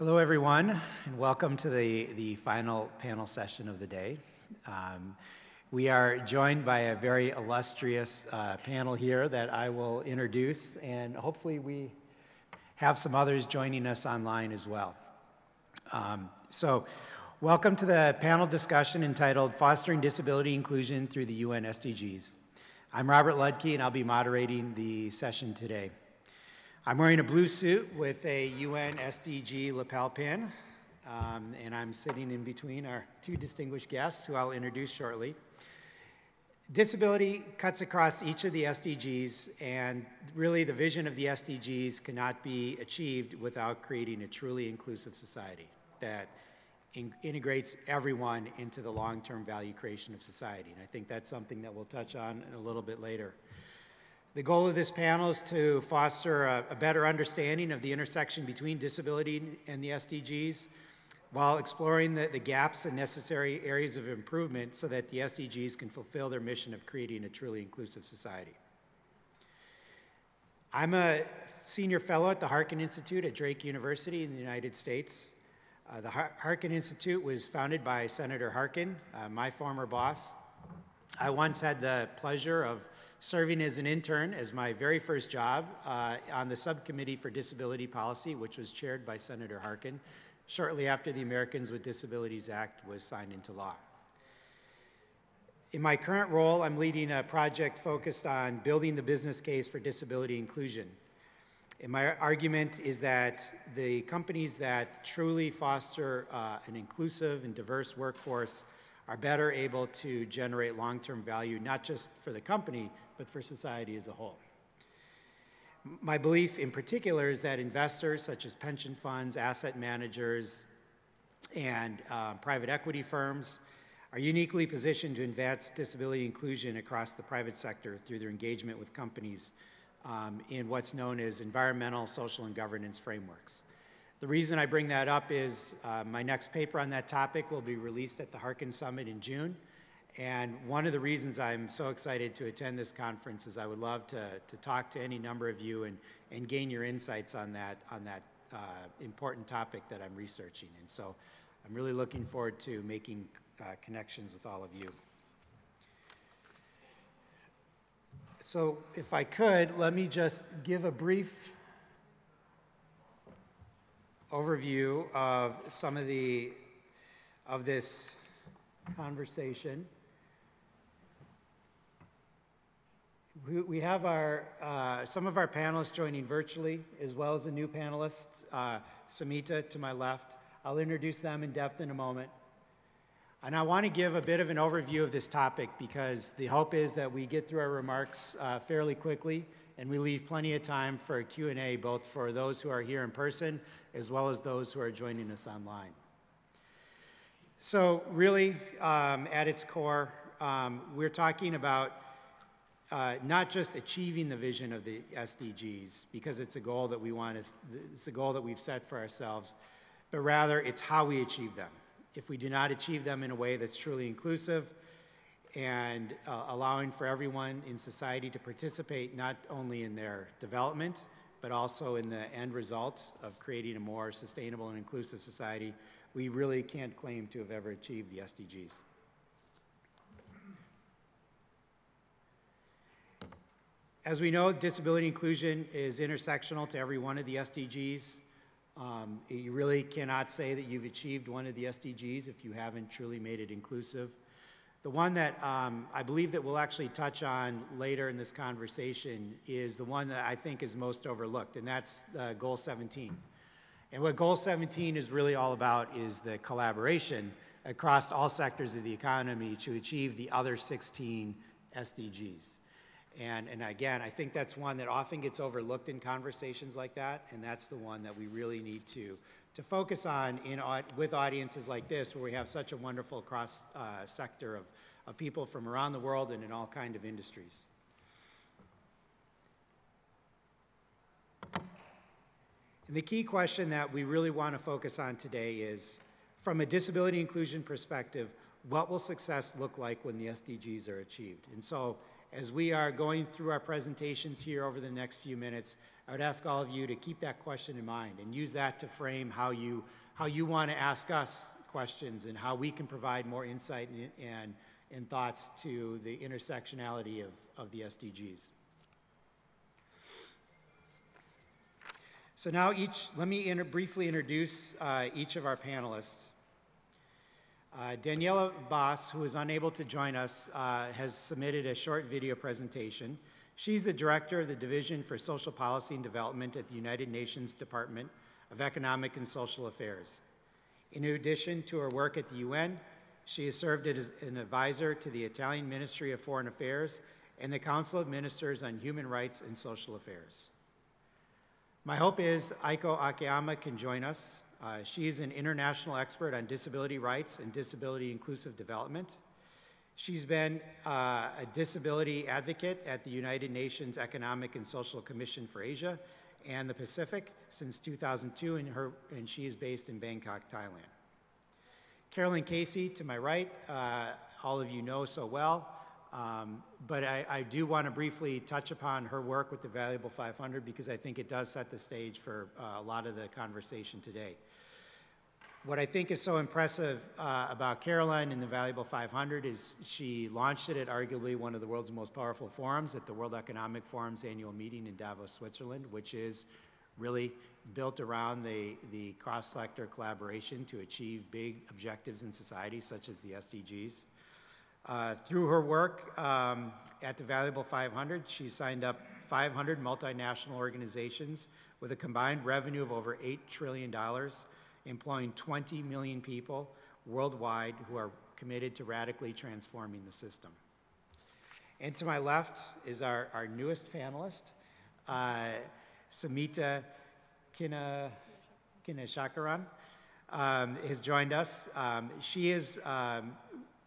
Hello, everyone, and welcome to the, the final panel session of the day. Um, we are joined by a very illustrious uh, panel here that I will introduce, and hopefully we have some others joining us online as well. Um, so, welcome to the panel discussion entitled Fostering Disability Inclusion Through the UN SDGs. I'm Robert Ludke, and I'll be moderating the session today. I'm wearing a blue suit with a UN SDG lapel pin, um, and I'm sitting in between our two distinguished guests, who I'll introduce shortly. Disability cuts across each of the SDGs, and really the vision of the SDGs cannot be achieved without creating a truly inclusive society that in integrates everyone into the long-term value creation of society. And I think that's something that we'll touch on a little bit later. The goal of this panel is to foster a, a better understanding of the intersection between disability and the SDGs while exploring the, the gaps and necessary areas of improvement so that the SDGs can fulfill their mission of creating a truly inclusive society. I'm a senior fellow at the Harkin Institute at Drake University in the United States. Uh, the Harkin Institute was founded by Senator Harkin, uh, my former boss. I once had the pleasure of serving as an intern as my very first job uh, on the Subcommittee for Disability Policy, which was chaired by Senator Harkin, shortly after the Americans with Disabilities Act was signed into law. In my current role, I'm leading a project focused on building the business case for disability inclusion. And my argument is that the companies that truly foster uh, an inclusive and diverse workforce are better able to generate long-term value, not just for the company, but for society as a whole. My belief in particular is that investors such as pension funds, asset managers, and uh, private equity firms are uniquely positioned to advance disability inclusion across the private sector through their engagement with companies um, in what's known as environmental, social, and governance frameworks. The reason I bring that up is uh, my next paper on that topic will be released at the Harkin Summit in June. And one of the reasons I'm so excited to attend this conference is I would love to, to talk to any number of you and, and gain your insights on that, on that uh, important topic that I'm researching. And so I'm really looking forward to making uh, connections with all of you. So if I could, let me just give a brief overview of some of the, of this conversation. We have our, uh, some of our panelists joining virtually, as well as a new panelist, uh, Samita to my left. I'll introduce them in depth in a moment. And I want to give a bit of an overview of this topic because the hope is that we get through our remarks uh, fairly quickly and we leave plenty of time for a Q&A both for those who are here in person as well as those who are joining us online. So really, um, at its core, um, we're talking about uh, not just achieving the vision of the SDGs because it's a goal that we want to, it's a goal that we've set for ourselves, but rather it's how we achieve them if we do not achieve them in a way that's truly inclusive and uh, allowing for everyone in society to participate not only in their development, but also in the end result of creating a more sustainable and inclusive society, we really can't claim to have ever achieved the SDGs. As we know, disability inclusion is intersectional to every one of the SDGs. Um, you really cannot say that you've achieved one of the SDGs if you haven't truly made it inclusive. The one that um, I believe that we'll actually touch on later in this conversation is the one that I think is most overlooked, and that's uh, Goal 17. And what Goal 17 is really all about is the collaboration across all sectors of the economy to achieve the other 16 SDGs. And, and again, I think that's one that often gets overlooked in conversations like that, and that's the one that we really need to, to focus on in, with audiences like this, where we have such a wonderful cross uh, sector of, of people from around the world and in all kind of industries. And the key question that we really want to focus on today is, from a disability inclusion perspective, what will success look like when the SDGs are achieved? And so as we are going through our presentations here over the next few minutes, I would ask all of you to keep that question in mind and use that to frame how you, how you want to ask us questions and how we can provide more insight and, and, and thoughts to the intersectionality of, of the SDGs. So now each, let me inter briefly introduce uh, each of our panelists. Uh, Daniela Bas, who is unable to join us, uh, has submitted a short video presentation. She's the director of the Division for Social Policy and Development at the United Nations Department of Economic and Social Affairs. In addition to her work at the UN, she has served as an advisor to the Italian Ministry of Foreign Affairs and the Council of Ministers on Human Rights and Social Affairs. My hope is Aiko Akiyama can join us. Uh, she is an international expert on disability rights and disability inclusive development. She's been uh, a disability advocate at the United Nations Economic and Social Commission for Asia and the Pacific since 2002, and, her, and she is based in Bangkok, Thailand. Caroline Casey, to my right, uh, all of you know so well, um, but I, I do want to briefly touch upon her work with the Valuable 500 because I think it does set the stage for uh, a lot of the conversation today. What I think is so impressive uh, about Caroline and the Valuable 500 is she launched it at arguably one of the world's most powerful forums at the World Economic Forum's annual meeting in Davos, Switzerland, which is really built around the, the cross-sector collaboration to achieve big objectives in society, such as the SDGs. Uh, through her work um, at the Valuable 500, she signed up 500 multinational organizations with a combined revenue of over $8 trillion employing 20 million people worldwide who are committed to radically transforming the system. And to my left is our, our newest panelist, uh, Samita Kina, Kinashakaran, um, has joined us. Um, she is um,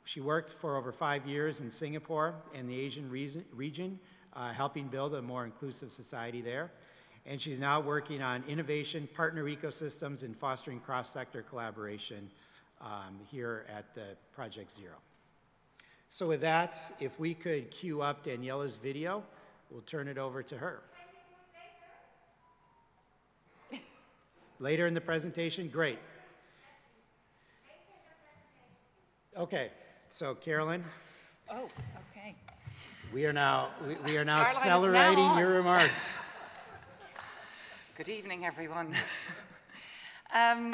she worked for over five years in Singapore and the Asian region, uh, helping build a more inclusive society there and she's now working on innovation, partner ecosystems, and fostering cross-sector collaboration um, here at the Project Zero. So with that, if we could cue up Daniela's video, we'll turn it over to her. Later in the presentation? Great. Okay, so Caroline. Oh, okay. We are now, we, we are now accelerating now your remarks. Good evening, everyone. um,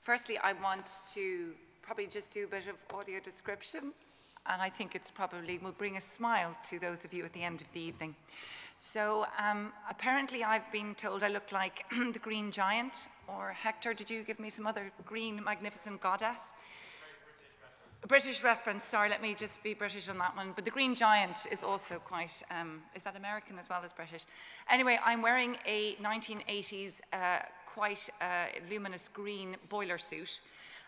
firstly, I want to probably just do a bit of audio description, and I think it's probably will bring a smile to those of you at the end of the evening. So um, apparently I've been told I look like the green giant, or Hector, did you give me some other green magnificent goddess? British reference, sorry, let me just be British on that one. But the Green Giant is also quite, um, is that American as well as British? Anyway, I'm wearing a 1980s uh, quite uh, luminous green boiler suit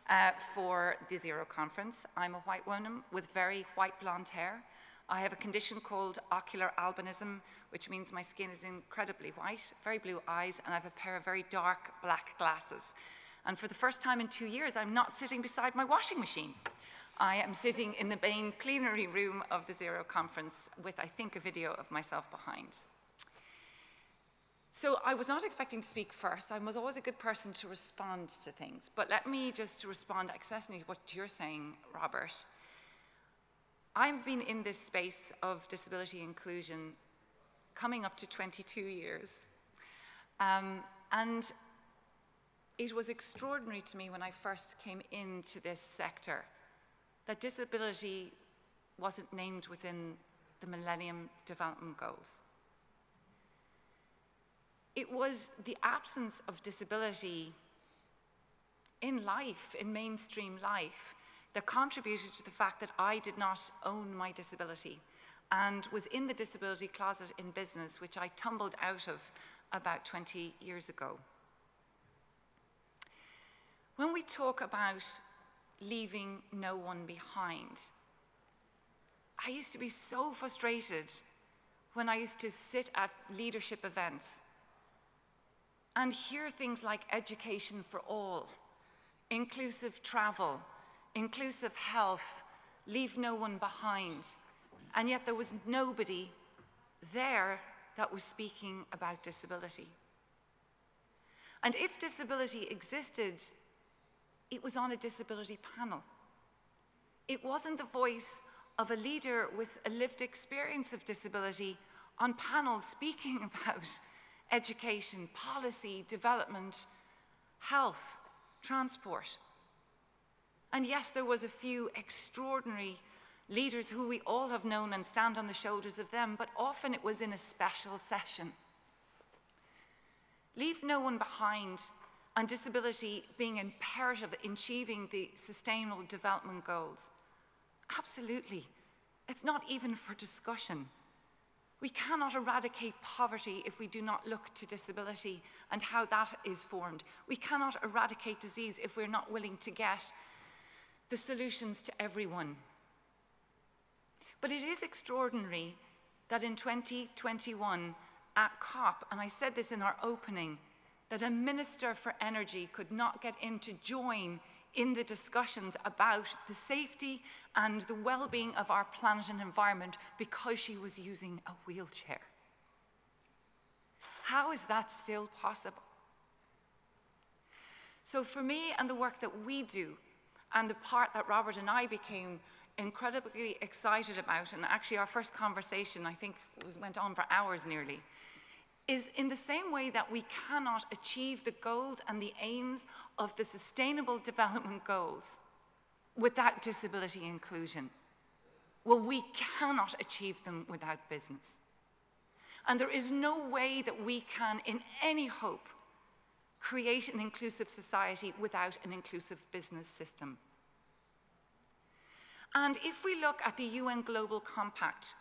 uh, for the Zero Conference. I'm a white woman with very white blonde hair. I have a condition called ocular albinism, which means my skin is incredibly white, very blue eyes, and I have a pair of very dark black glasses. And for the first time in two years, I'm not sitting beside my washing machine. I am sitting in the main plenary room of the Zero Conference with, I think, a video of myself behind. So I was not expecting to speak first. I was always a good person to respond to things. But let me just respond accessory to what you're saying, Robert. I've been in this space of disability inclusion coming up to 22 years. Um, and it was extraordinary to me when I first came into this sector that disability wasn't named within the Millennium Development Goals. It was the absence of disability in life, in mainstream life, that contributed to the fact that I did not own my disability and was in the disability closet in business, which I tumbled out of about 20 years ago. When we talk about leaving no one behind. I used to be so frustrated when I used to sit at leadership events and hear things like education for all, inclusive travel, inclusive health, leave no one behind. And yet there was nobody there that was speaking about disability. And if disability existed, it was on a disability panel. It wasn't the voice of a leader with a lived experience of disability on panels speaking about education, policy, development, health, transport. And yes, there was a few extraordinary leaders who we all have known and stand on the shoulders of them, but often it was in a special session. Leave no one behind and disability being imperative in achieving the sustainable development goals. Absolutely. It's not even for discussion. We cannot eradicate poverty if we do not look to disability and how that is formed. We cannot eradicate disease if we're not willing to get the solutions to everyone. But it is extraordinary that in 2021 at COP, and I said this in our opening, that a Minister for Energy could not get in to join in the discussions about the safety and the well-being of our planet and environment because she was using a wheelchair. How is that still possible? So for me and the work that we do, and the part that Robert and I became incredibly excited about, and actually our first conversation, I think, was, went on for hours nearly, is in the same way that we cannot achieve the goals and the aims of the Sustainable Development Goals without disability inclusion. Well, we cannot achieve them without business. And there is no way that we can, in any hope, create an inclusive society without an inclusive business system. And if we look at the UN Global Compact,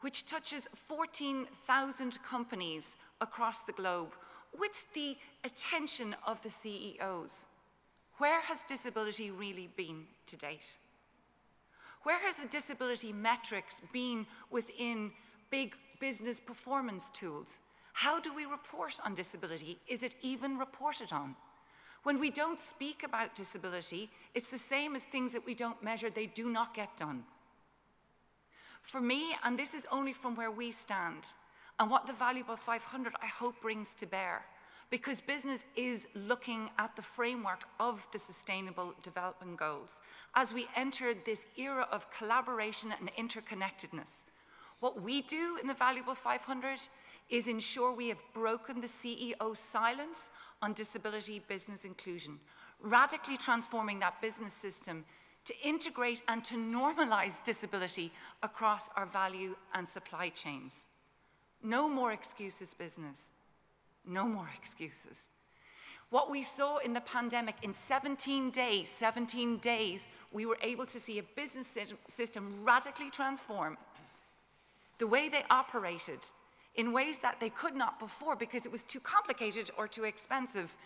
which touches 14,000 companies across the globe, with the attention of the CEOs, where has disability really been to date? Where has the disability metrics been within big business performance tools? How do we report on disability? Is it even reported on? When we don't speak about disability, it's the same as things that we don't measure, they do not get done. For me, and this is only from where we stand, and what the Valuable 500, I hope, brings to bear, because business is looking at the framework of the Sustainable Development Goals as we enter this era of collaboration and interconnectedness. What we do in the Valuable 500 is ensure we have broken the CEO silence on disability business inclusion, radically transforming that business system to integrate and to normalize disability across our value and supply chains. No more excuses, business. No more excuses. What we saw in the pandemic, in 17 days, 17 days, we were able to see a business system radically transform the way they operated in ways that they could not before because it was too complicated or too expensive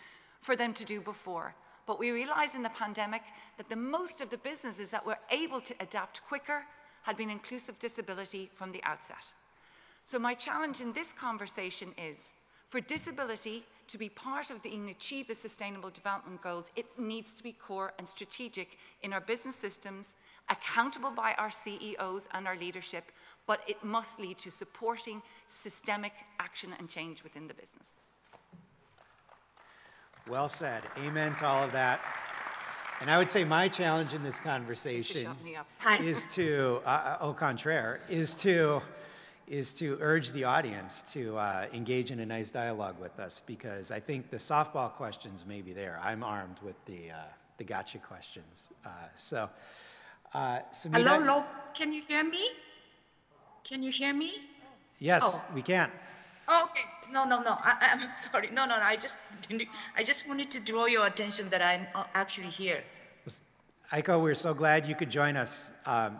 for them to do before. But we realized in the pandemic that the most of the businesses that were able to adapt quicker had been inclusive disability from the outset. So my challenge in this conversation is for disability to be part of the and achieve the sustainable development goals, it needs to be core and strategic in our business systems, accountable by our CEOs and our leadership, but it must lead to supporting systemic action and change within the business. Well said. Amen to all of that. And I would say my challenge in this conversation is to, uh, uh, au contraire, is to, is to urge the audience to uh, engage in a nice dialogue with us because I think the softball questions may be there. I'm armed with the, uh, the gotcha questions. Uh, so, uh, Hello, Lo, can you hear me? Can you hear me? Yes, oh. we can. Oh, okay. No, no, no. I, am sorry. No, no, no. I just, I just wanted to draw your attention that I'm uh, actually here. Aiko, we're so glad you could join us. Um,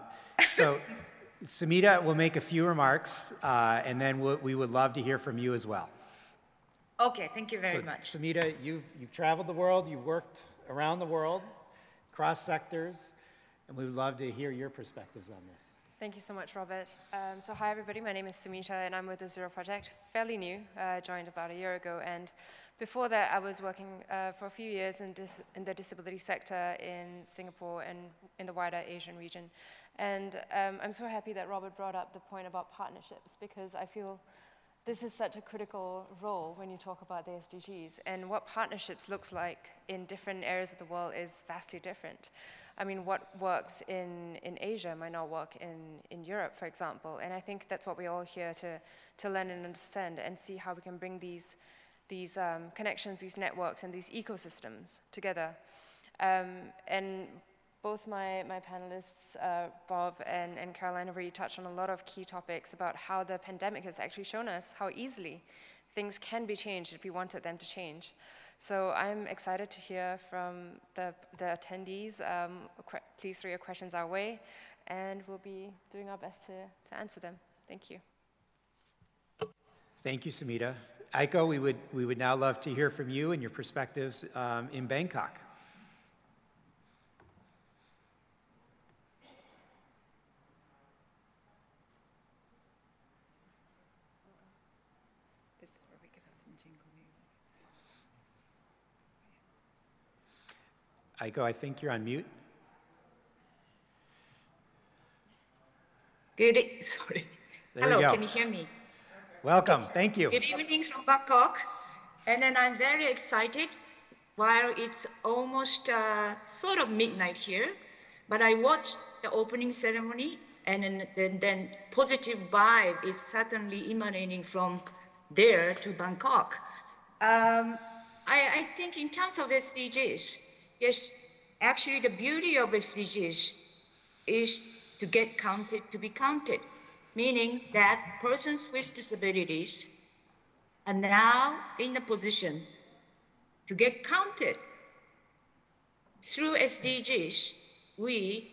so, Samita will make a few remarks, uh, and then we'll, we would love to hear from you as well. Okay, thank you very so, much. Samita, you've, you've traveled the world, you've worked around the world, cross sectors, and we would love to hear your perspectives on this. Thank you so much, Robert. Um, so hi, everybody. My name is Sumita, and I'm with the Zero Project. Fairly new, uh, joined about a year ago. And before that, I was working uh, for a few years in, in, the disability sector in Singapore and in the wider Asian region. And um, I'm so happy that Robert brought up the point about partnerships, because I feel this is such a critical role when you talk about the SDGs. And what partnerships looks like in different areas of the world is vastly different. I mean, what works in, in Asia might not work in, in Europe, for example. And I think that's what we're all here to, to learn and understand and see how we can bring these, these um, connections, these networks, and these ecosystems together. Um, and both my, my panelists, uh, Bob and, and Caroline, have really touched on a lot of key topics about how the pandemic has actually shown us how easily things can be changed if we wanted them to change. So I'm excited to hear from the, the attendees. Um, please throw your questions our way, and we'll be doing our best to, to answer them. Thank you. Thank you, Samita. Aiko, we would, we would now love to hear from you and your perspectives um, in Bangkok. Aiko, I think you're on mute. Good, sorry. There Hello, you can you hear me? Welcome, thank you. Good evening from Bangkok. And then I'm very excited while it's almost uh, sort of midnight here, but I watched the opening ceremony and then, then, then positive vibe is certainly emanating from there to Bangkok. Um, I, I think in terms of SDGs, Yes, actually the beauty of SDGs is to get counted to be counted, meaning that persons with disabilities are now in a position to get counted. Through SDGs, we,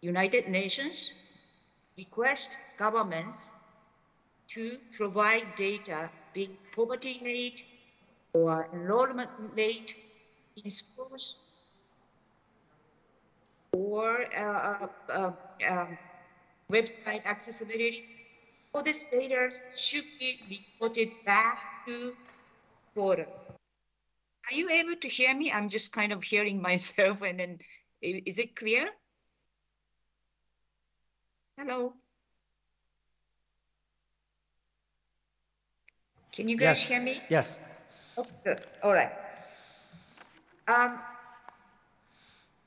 United Nations, request governments to provide data, being poverty rate or enrollment rate in schools or uh, uh, uh, um, website accessibility. All this data should be reported back to border. Are you able to hear me? I'm just kind of hearing myself and then is it clear? Hello? Can you guys yes. hear me? Yes. Okay, good. All right. Um,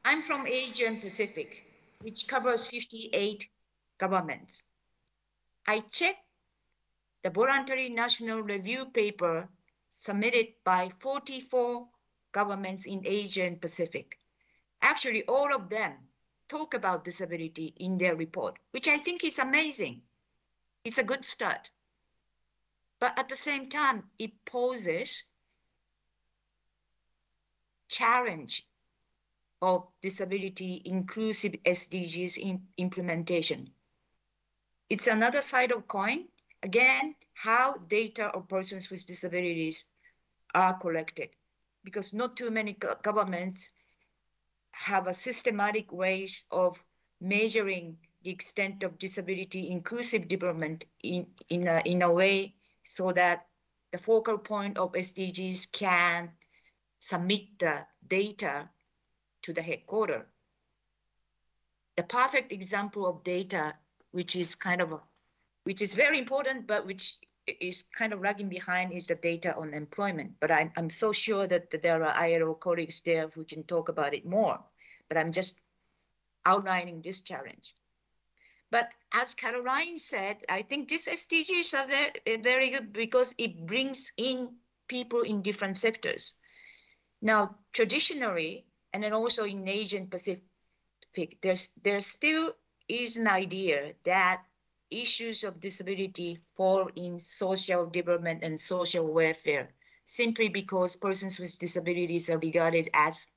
I'm from Asian Pacific, which covers 58 governments. I checked the voluntary national review paper submitted by 44 governments in Asia and Pacific. Actually, all of them talk about disability in their report, which I think is amazing. It's a good start. But at the same time, it poses challenge of disability inclusive SDGs in implementation. It's another side of coin. Again, how data of persons with disabilities are collected because not too many governments have a systematic ways of measuring the extent of disability inclusive development in, in, a, in a way so that the focal point of SDGs can submit the data to the headquarter. The perfect example of data, which is kind of, which is very important, but which is kind of lagging behind is the data on employment. But I'm, I'm so sure that, there are ILO colleagues there who can talk about it more. But I'm just outlining this challenge. But as Caroline said, I think these SDGs are very, eh, very good because it brings in people in different sectors. Now, traditionally, and then also in Asian Pacific, there's there still is an idea that issues of disability fall in social development and social welfare simply because persons with disabilities are regarded as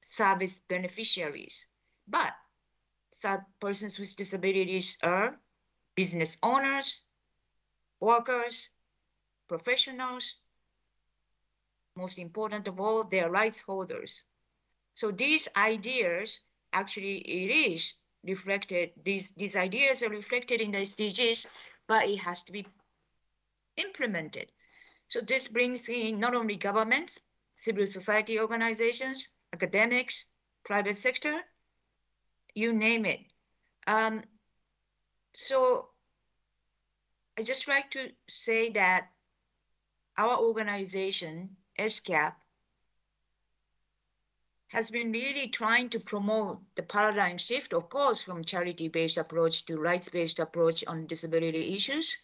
service beneficiaries. But persons with disabilities are business owners, workers, professionals, most important of all, they're rights holders. So these ideas, actually it is reflected, these, these ideas are reflected in the SDGs, but it has to be implemented. So this brings in not only governments, civil society organizations, academics, private sector, you name it. Um, so I just like to say that our organization, ESCAP, has been really trying to promote the paradigm shift, of course, from charity-based approach to rights-based approach on disability issues,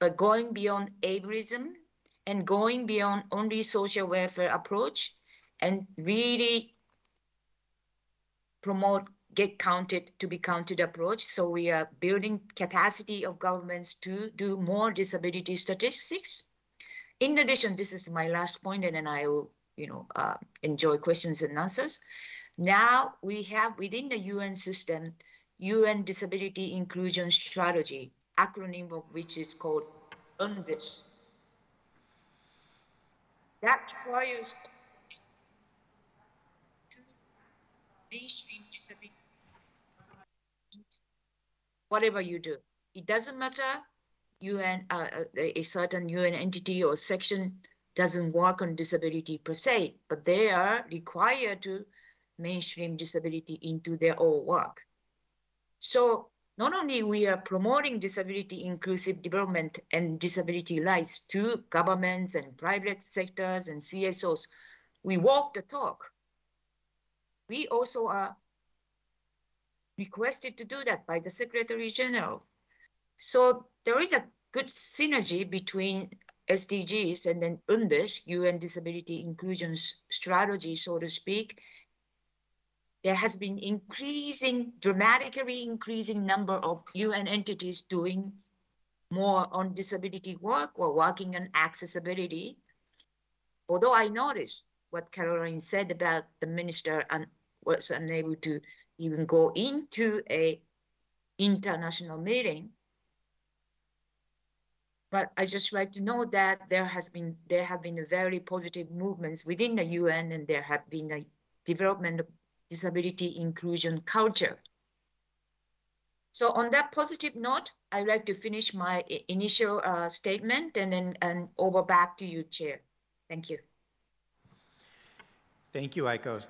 but going beyond ableism and going beyond only social welfare approach and really promote get counted to be counted approach. So we are building capacity of governments to do more disability statistics. In addition, this is my last point, and then I will you know, uh, enjoy questions and answers. Now we have within the UN system, UN Disability Inclusion Strategy, acronym of which is called UNDIS. That requires mainstream disability. Whatever you do, it doesn't matter UN, uh, uh a certain UN entity or section doesn't work on disability per se, but they are required to mainstream disability into their own work. So not only we are promoting disability inclusive development and disability rights to governments and private sectors and CSOs, we walk the talk. We also are requested to do that by the Secretary General. So there is a good synergy between SDGs and then UNDIS, UN Disability Inclusion Strategy, so to speak, there has been increasing, dramatically increasing number of UN entities doing more on disability work or working on accessibility. Although I noticed what Caroline said about the minister and was unable to even go into a international meeting, but I just like to know that there has been there have been very positive movements within the UN, and there have been a development of disability inclusion culture. So on that positive note, I'd like to finish my initial uh, statement and then and over back to you, Chair. Thank you. Thank you, Aiko.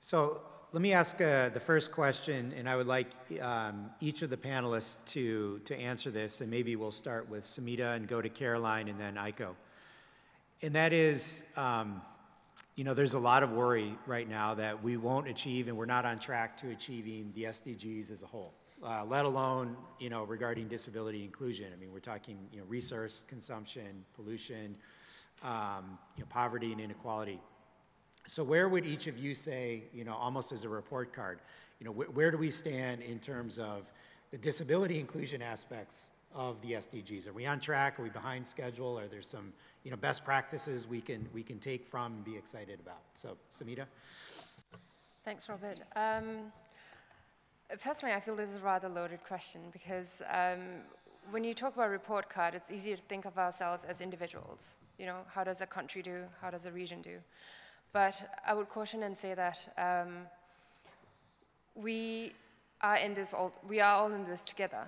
So let me ask uh, the first question, and I would like um, each of the panelists to, to answer this, and maybe we'll start with Samita and go to Caroline and then Aiko. And that is, um, you know, there's a lot of worry right now that we won't achieve and we're not on track to achieving the SDGs as a whole, uh, let alone, you know, regarding disability inclusion. I mean, we're talking, you know, resource consumption, pollution, um, you know, poverty and inequality. So where would each of you say, you know, almost as a report card, you know, wh where do we stand in terms of the disability inclusion aspects of the SDGs? Are we on track? Are we behind schedule? Are there some, you know, best practices we can we can take from and be excited about? So, Samita. Thanks, Robert. Um, personally, I feel this is a rather loaded question because um, when you talk about report card, it's easier to think of ourselves as individuals. You know, how does a country do? How does a region do? But I would caution and say that um, we are in this all, we are all in this together.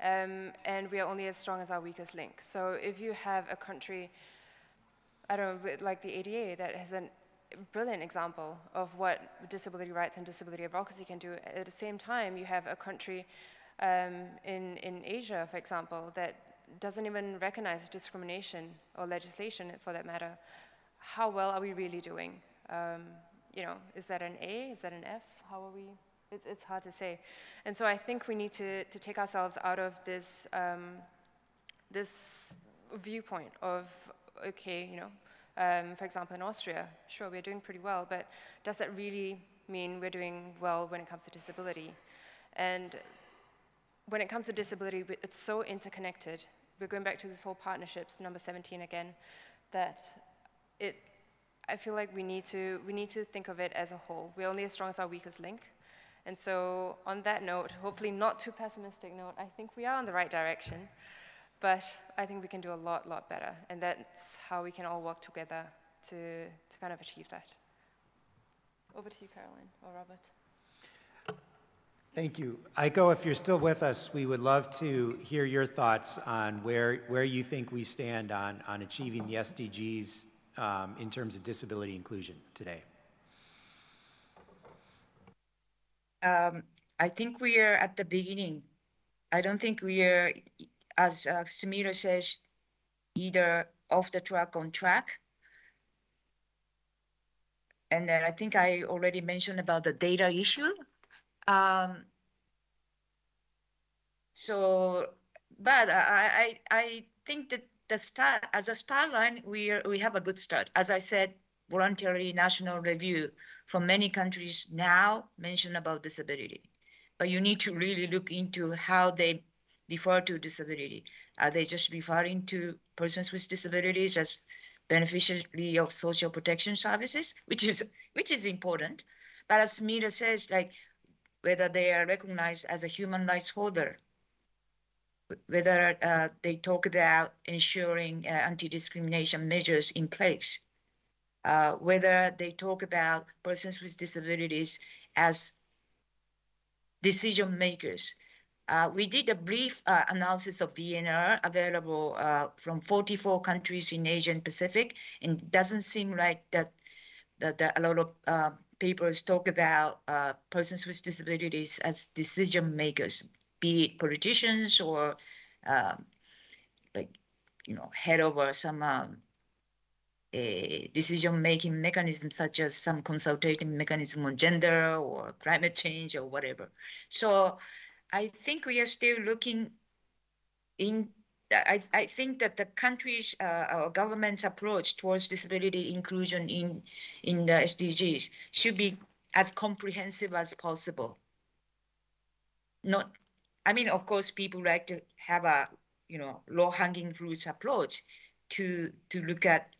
Um, and we are only as strong as our weakest link. So if you have a country, I don't know, like the ADA that has a brilliant example of what disability rights and disability advocacy can do. At the same time, you have a country um, in, in Asia, for example, that doesn't even recognize discrimination or legislation for that matter how well are we really doing? Um, you know, is that an A? Is that an F? How are we? It, it's hard to say. And so I think we need to, to take ourselves out of this, um, this viewpoint of, okay, you know, um, for example, in Austria, sure, we're doing pretty well, but does that really mean we're doing well when it comes to disability? And when it comes to disability, it's so interconnected. We're going back to this whole partnerships, number 17 again, that it, I feel like we need to we need to think of it as a whole. We're only as strong as our weakest link. And so on that note, hopefully not too pessimistic note, I think we are on the right direction. But I think we can do a lot, lot better. And that's how we can all work together to, to kind of achieve that. Over to you, Caroline or Robert. Thank you. Aiko, if you're still with us, we would love to hear your thoughts on where, where you think we stand on, on achieving the SDGs um, in terms of disability inclusion today? Um, I think we are at the beginning. I don't think we are as uh, Sumita says, either off the track, on track. And then I think I already mentioned about the data issue. Um, so, but I, I, I think that the start, as a start line, we, are, we have a good start. As I said, voluntary national review from many countries now mention about disability. But you need to really look into how they refer to disability. Are they just referring to persons with disabilities as beneficiary of social protection services, which is which is important. But as Mira says, like whether they are recognized as a human rights holder, whether uh, they talk about ensuring uh, anti-discrimination measures in place, uh, whether they talk about persons with disabilities as decision makers. Uh, we did a brief uh, analysis of VNR available uh, from 44 countries in Asia and Pacific, and it doesn't seem like that, that, that a lot of papers talk about persons with disabilities as decision makers, be it politicians or um, like, you know, head over some um, a decision-making mechanism such as some consultative mechanism on gender or climate change or whatever. So I think we are still looking in. I, I think that the country's uh, our government's approach towards disability inclusion in in the SDGs should be as comprehensive as possible. Not, I mean, of course, people like to have a you know low-hanging fruits approach to to look at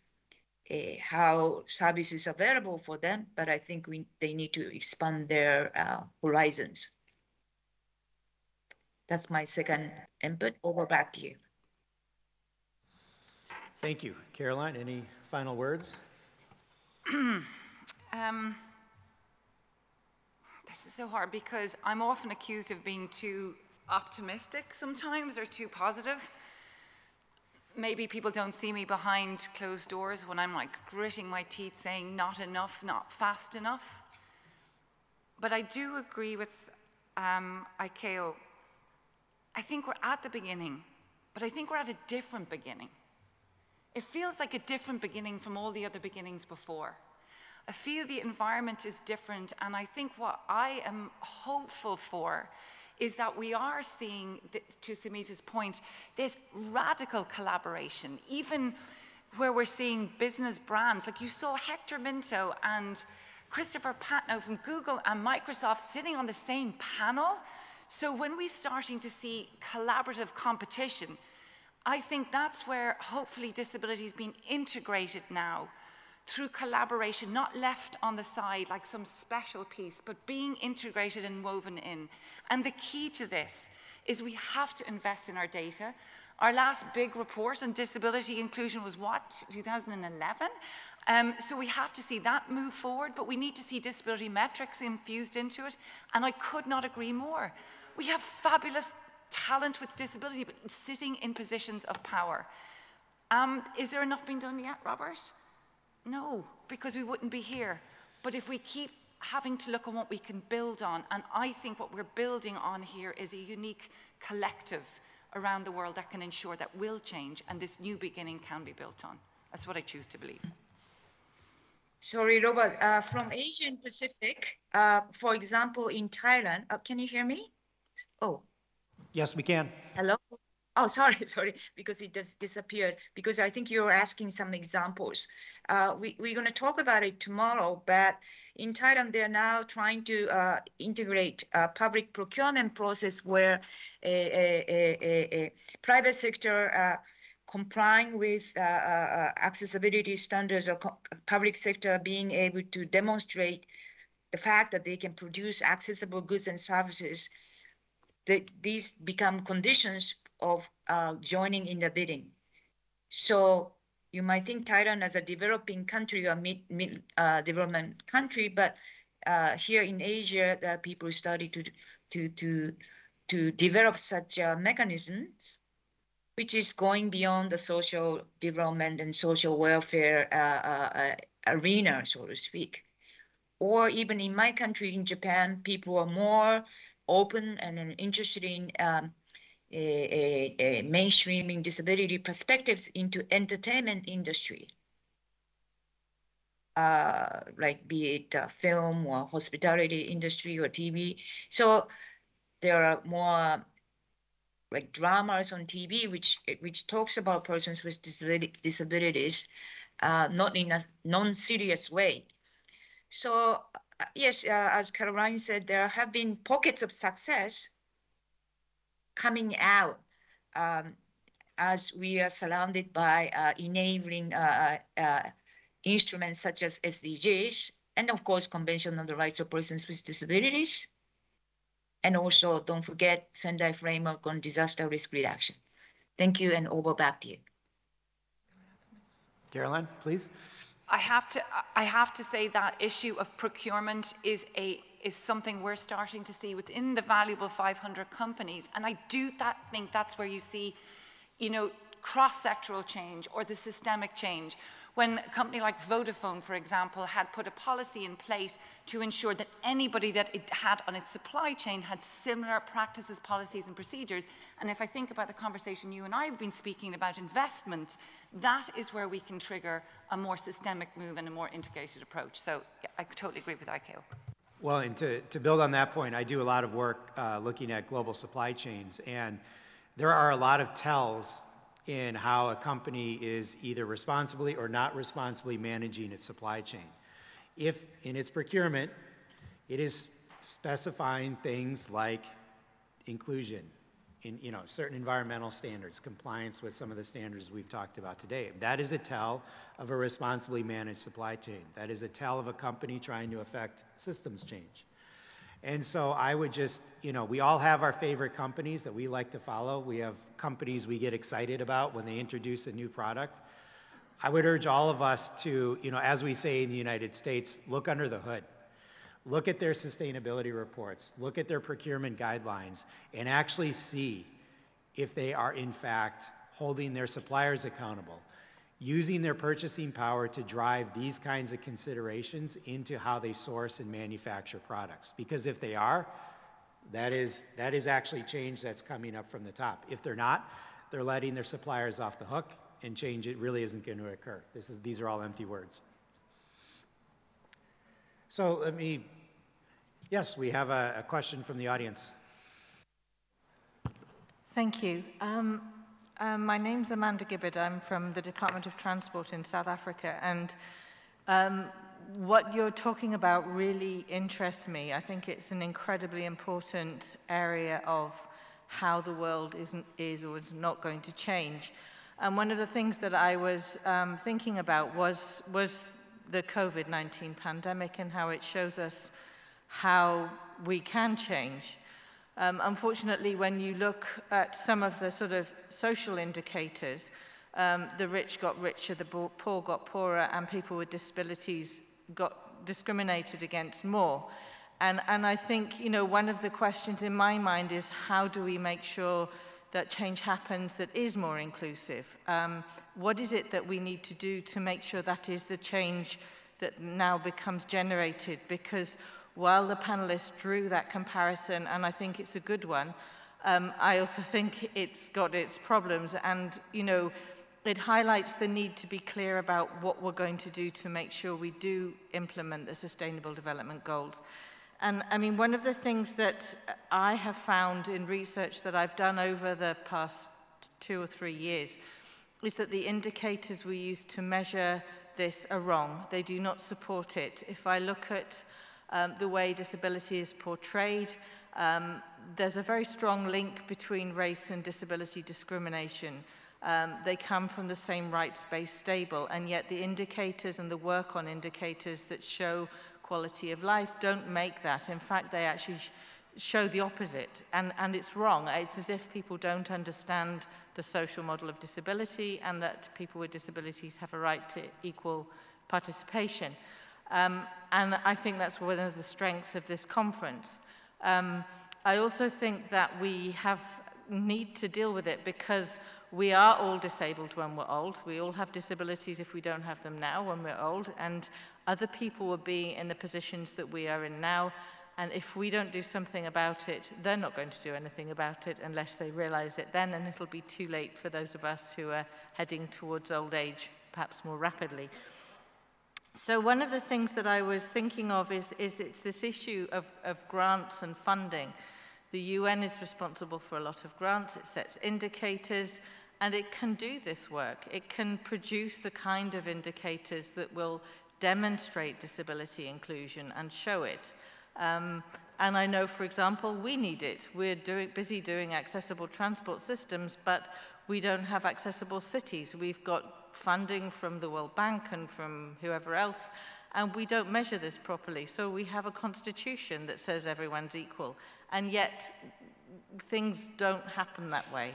uh, how services available for them, but I think we they need to expand their uh, horizons. That's my second input. Over back to you. Thank you. Caroline, any final words? um, this is so hard because I'm often accused of being too optimistic sometimes or too positive. Maybe people don't see me behind closed doors when I'm like gritting my teeth saying not enough, not fast enough. But I do agree with um, Aiko I think we're at the beginning, but I think we're at a different beginning. It feels like a different beginning from all the other beginnings before. I feel the environment is different, and I think what I am hopeful for is that we are seeing, to Sumita's point, this radical collaboration, even where we're seeing business brands. Like you saw Hector Minto and Christopher Patnoe from Google and Microsoft sitting on the same panel so when we're starting to see collaborative competition, I think that's where hopefully disability is being integrated now through collaboration, not left on the side like some special piece, but being integrated and woven in. And the key to this is we have to invest in our data. Our last big report on disability inclusion was what, 2011? Um, so we have to see that move forward, but we need to see disability metrics infused into it. And I could not agree more. We have fabulous talent with disability, but sitting in positions of power. Um, is there enough being done yet, Robert? No, because we wouldn't be here. But if we keep having to look on what we can build on, and I think what we're building on here is a unique collective around the world that can ensure that will change and this new beginning can be built on. That's what I choose to believe. Sorry, Robert. Uh, from Asian Pacific, uh, for example, in Thailand, uh, can you hear me? Oh. Yes, we can. Hello? Oh, sorry, sorry, because it just disappeared. Because I think you're asking some examples. Uh, we, we're going to talk about it tomorrow, but in Thailand, they're now trying to uh, integrate a public procurement process where a, a, a, a private sector uh, complying with uh, uh, accessibility standards or public sector being able to demonstrate the fact that they can produce accessible goods and services that these become conditions of uh, joining in the bidding. So you might think Thailand as a developing country or mid, mid uh, development country, but uh, here in Asia, the people study to to to to develop such uh, mechanisms, which is going beyond the social development and social welfare uh, uh, arena, so to speak. Or even in my country, in Japan, people are more open and interested in um, mainstreaming disability perspectives into entertainment industry. Uh, like be it uh, film or hospitality industry or TV. So there are more like dramas on TV, which which talks about persons with disability, disabilities, uh, not in a non-serious way. So uh, yes, uh, as Caroline said, there have been pockets of success coming out um, as we are surrounded by uh, enabling uh, uh, instruments such as SDGs, and of course, Convention on the Rights of Persons with Disabilities. And also, don't forget Sendai Framework on Disaster Risk Reduction. Thank you, and over back to you. Caroline, please. I have to, I have to say that issue of procurement is, a, is something we're starting to see within the valuable 500 companies. And I do that, think that's where you see, you know, cross-sectoral change or the systemic change when a company like Vodafone, for example, had put a policy in place to ensure that anybody that it had on its supply chain had similar practices, policies, and procedures. And if I think about the conversation you and I have been speaking about investment, that is where we can trigger a more systemic move and a more integrated approach. So yeah, I totally agree with Aiko. Well, and to, to build on that point, I do a lot of work uh, looking at global supply chains, and there are a lot of tells in how a company is either responsibly or not responsibly managing its supply chain. If in its procurement, it is specifying things like inclusion in you know, certain environmental standards, compliance with some of the standards we've talked about today. That is a tell of a responsibly managed supply chain. That is a tell of a company trying to affect systems change. And so I would just, you know, we all have our favorite companies that we like to follow. We have companies we get excited about when they introduce a new product. I would urge all of us to, you know, as we say in the United States, look under the hood. Look at their sustainability reports, look at their procurement guidelines, and actually see if they are, in fact, holding their suppliers accountable using their purchasing power to drive these kinds of considerations into how they source and manufacture products. Because if they are, that is, that is actually change that's coming up from the top. If they're not, they're letting their suppliers off the hook and change it really isn't going to occur. This is, these are all empty words. So let me, yes, we have a, a question from the audience. Thank you. Um, um, my name's Amanda Gibbard. I'm from the Department of Transport in South Africa. And um, what you're talking about really interests me. I think it's an incredibly important area of how the world is, is or is not going to change. And one of the things that I was um, thinking about was, was the COVID-19 pandemic and how it shows us how we can change. Um, unfortunately, when you look at some of the sort of social indicators, um, the rich got richer, the poor got poorer, and people with disabilities got discriminated against more. And, and I think, you know, one of the questions in my mind is how do we make sure that change happens that is more inclusive? Um, what is it that we need to do to make sure that is the change that now becomes generated? Because while the panelists drew that comparison, and I think it's a good one, um, I also think it's got its problems. And, you know, it highlights the need to be clear about what we're going to do to make sure we do implement the Sustainable Development Goals. And I mean, one of the things that I have found in research that I've done over the past two or three years is that the indicators we use to measure this are wrong. They do not support it. If I look at um, the way disability is portrayed, um, there's a very strong link between race and disability discrimination. Um, they come from the same rights-based stable, and yet the indicators and the work on indicators that show quality of life don't make that. In fact, they actually sh show the opposite, and, and it's wrong. It's as if people don't understand the social model of disability and that people with disabilities have a right to equal participation. Um, and I think that's one of the strengths of this conference. Um, I also think that we have need to deal with it because we are all disabled when we're old. We all have disabilities if we don't have them now when we're old. And other people will be in the positions that we are in now. And if we don't do something about it, they're not going to do anything about it unless they realize it then, and it'll be too late for those of us who are heading towards old age perhaps more rapidly. So one of the things that I was thinking of is, is it's this issue of, of grants and funding. The UN is responsible for a lot of grants, it sets indicators, and it can do this work. It can produce the kind of indicators that will demonstrate disability inclusion and show it. Um, and I know, for example, we need it. We're doing, busy doing accessible transport systems, but we don't have accessible cities. We've got funding from the World Bank and from whoever else, and we don't measure this properly. So we have a constitution that says everyone's equal, and yet things don't happen that way.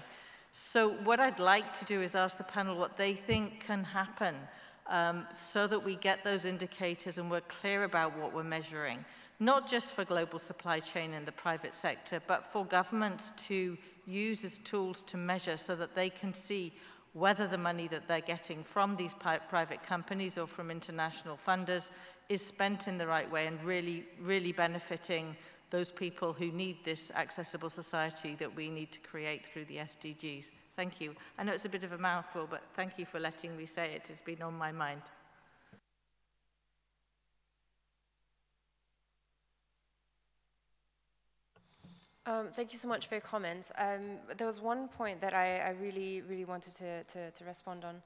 So what I'd like to do is ask the panel what they think can happen um, so that we get those indicators and we're clear about what we're measuring not just for global supply chain in the private sector, but for governments to use as tools to measure so that they can see whether the money that they're getting from these private companies or from international funders is spent in the right way and really, really benefiting those people who need this accessible society that we need to create through the SDGs. Thank you. I know it's a bit of a mouthful, but thank you for letting me say it. It's been on my mind. Um, thank you so much for your comments. Um, there was one point that I, I really, really wanted to, to, to respond on,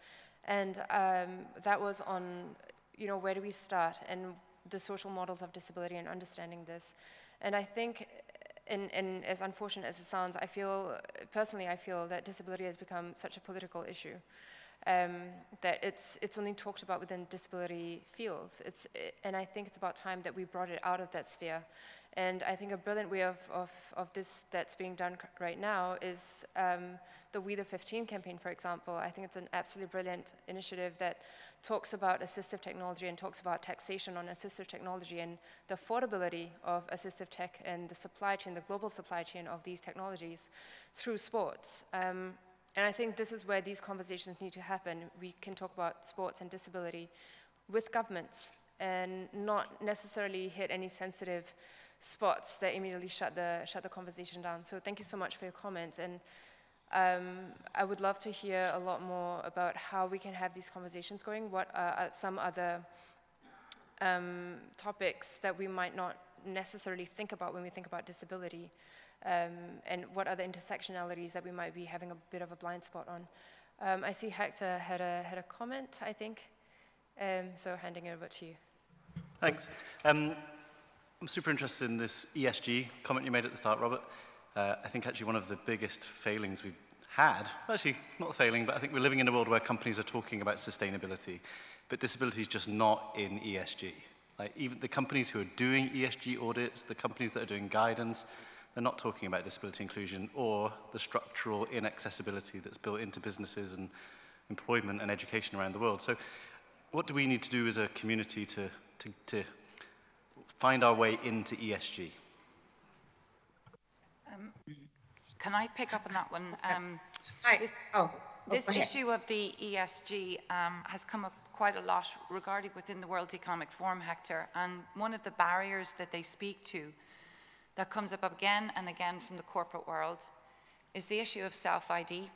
and um, that was on, you know, where do we start and the social models of disability and understanding this. And I think, in, as unfortunate as it sounds, I feel, personally, I feel that disability has become such a political issue. Um, that it's, it's only talked about within disability fields. It's, and I think it's about time that we brought it out of that sphere and I think a brilliant way of, of, of this that's being done right now is um, the We the 15 campaign, for example. I think it's an absolutely brilliant initiative that talks about assistive technology and talks about taxation on assistive technology and the affordability of assistive tech and the supply chain, the global supply chain of these technologies through sports. Um, and I think this is where these conversations need to happen. We can talk about sports and disability with governments and not necessarily hit any sensitive spots that immediately shut the, shut the conversation down. So thank you so much for your comments. And um, I would love to hear a lot more about how we can have these conversations going, what are some other um, topics that we might not necessarily think about when we think about disability, um, and what are the intersectionalities that we might be having a bit of a blind spot on. Um, I see Hector had a, had a comment, I think, um, so handing it over to you. Thanks. I'm super interested in this ESG comment you made at the start, Robert. Uh, I think actually one of the biggest failings we've had, actually not a failing, but I think we're living in a world where companies are talking about sustainability, but disability is just not in ESG. Like even the companies who are doing ESG audits, the companies that are doing guidance, they're not talking about disability inclusion or the structural inaccessibility that's built into businesses and employment and education around the world. So what do we need to do as a community to, to, to find our way into ESG? Um, can I pick up on that one? Um, Hi. This, oh, oh this issue of the ESG um, has come up quite a lot regarding within the World Economic Forum, Hector, and one of the barriers that they speak to that comes up again and again from the corporate world is the issue of self-ID.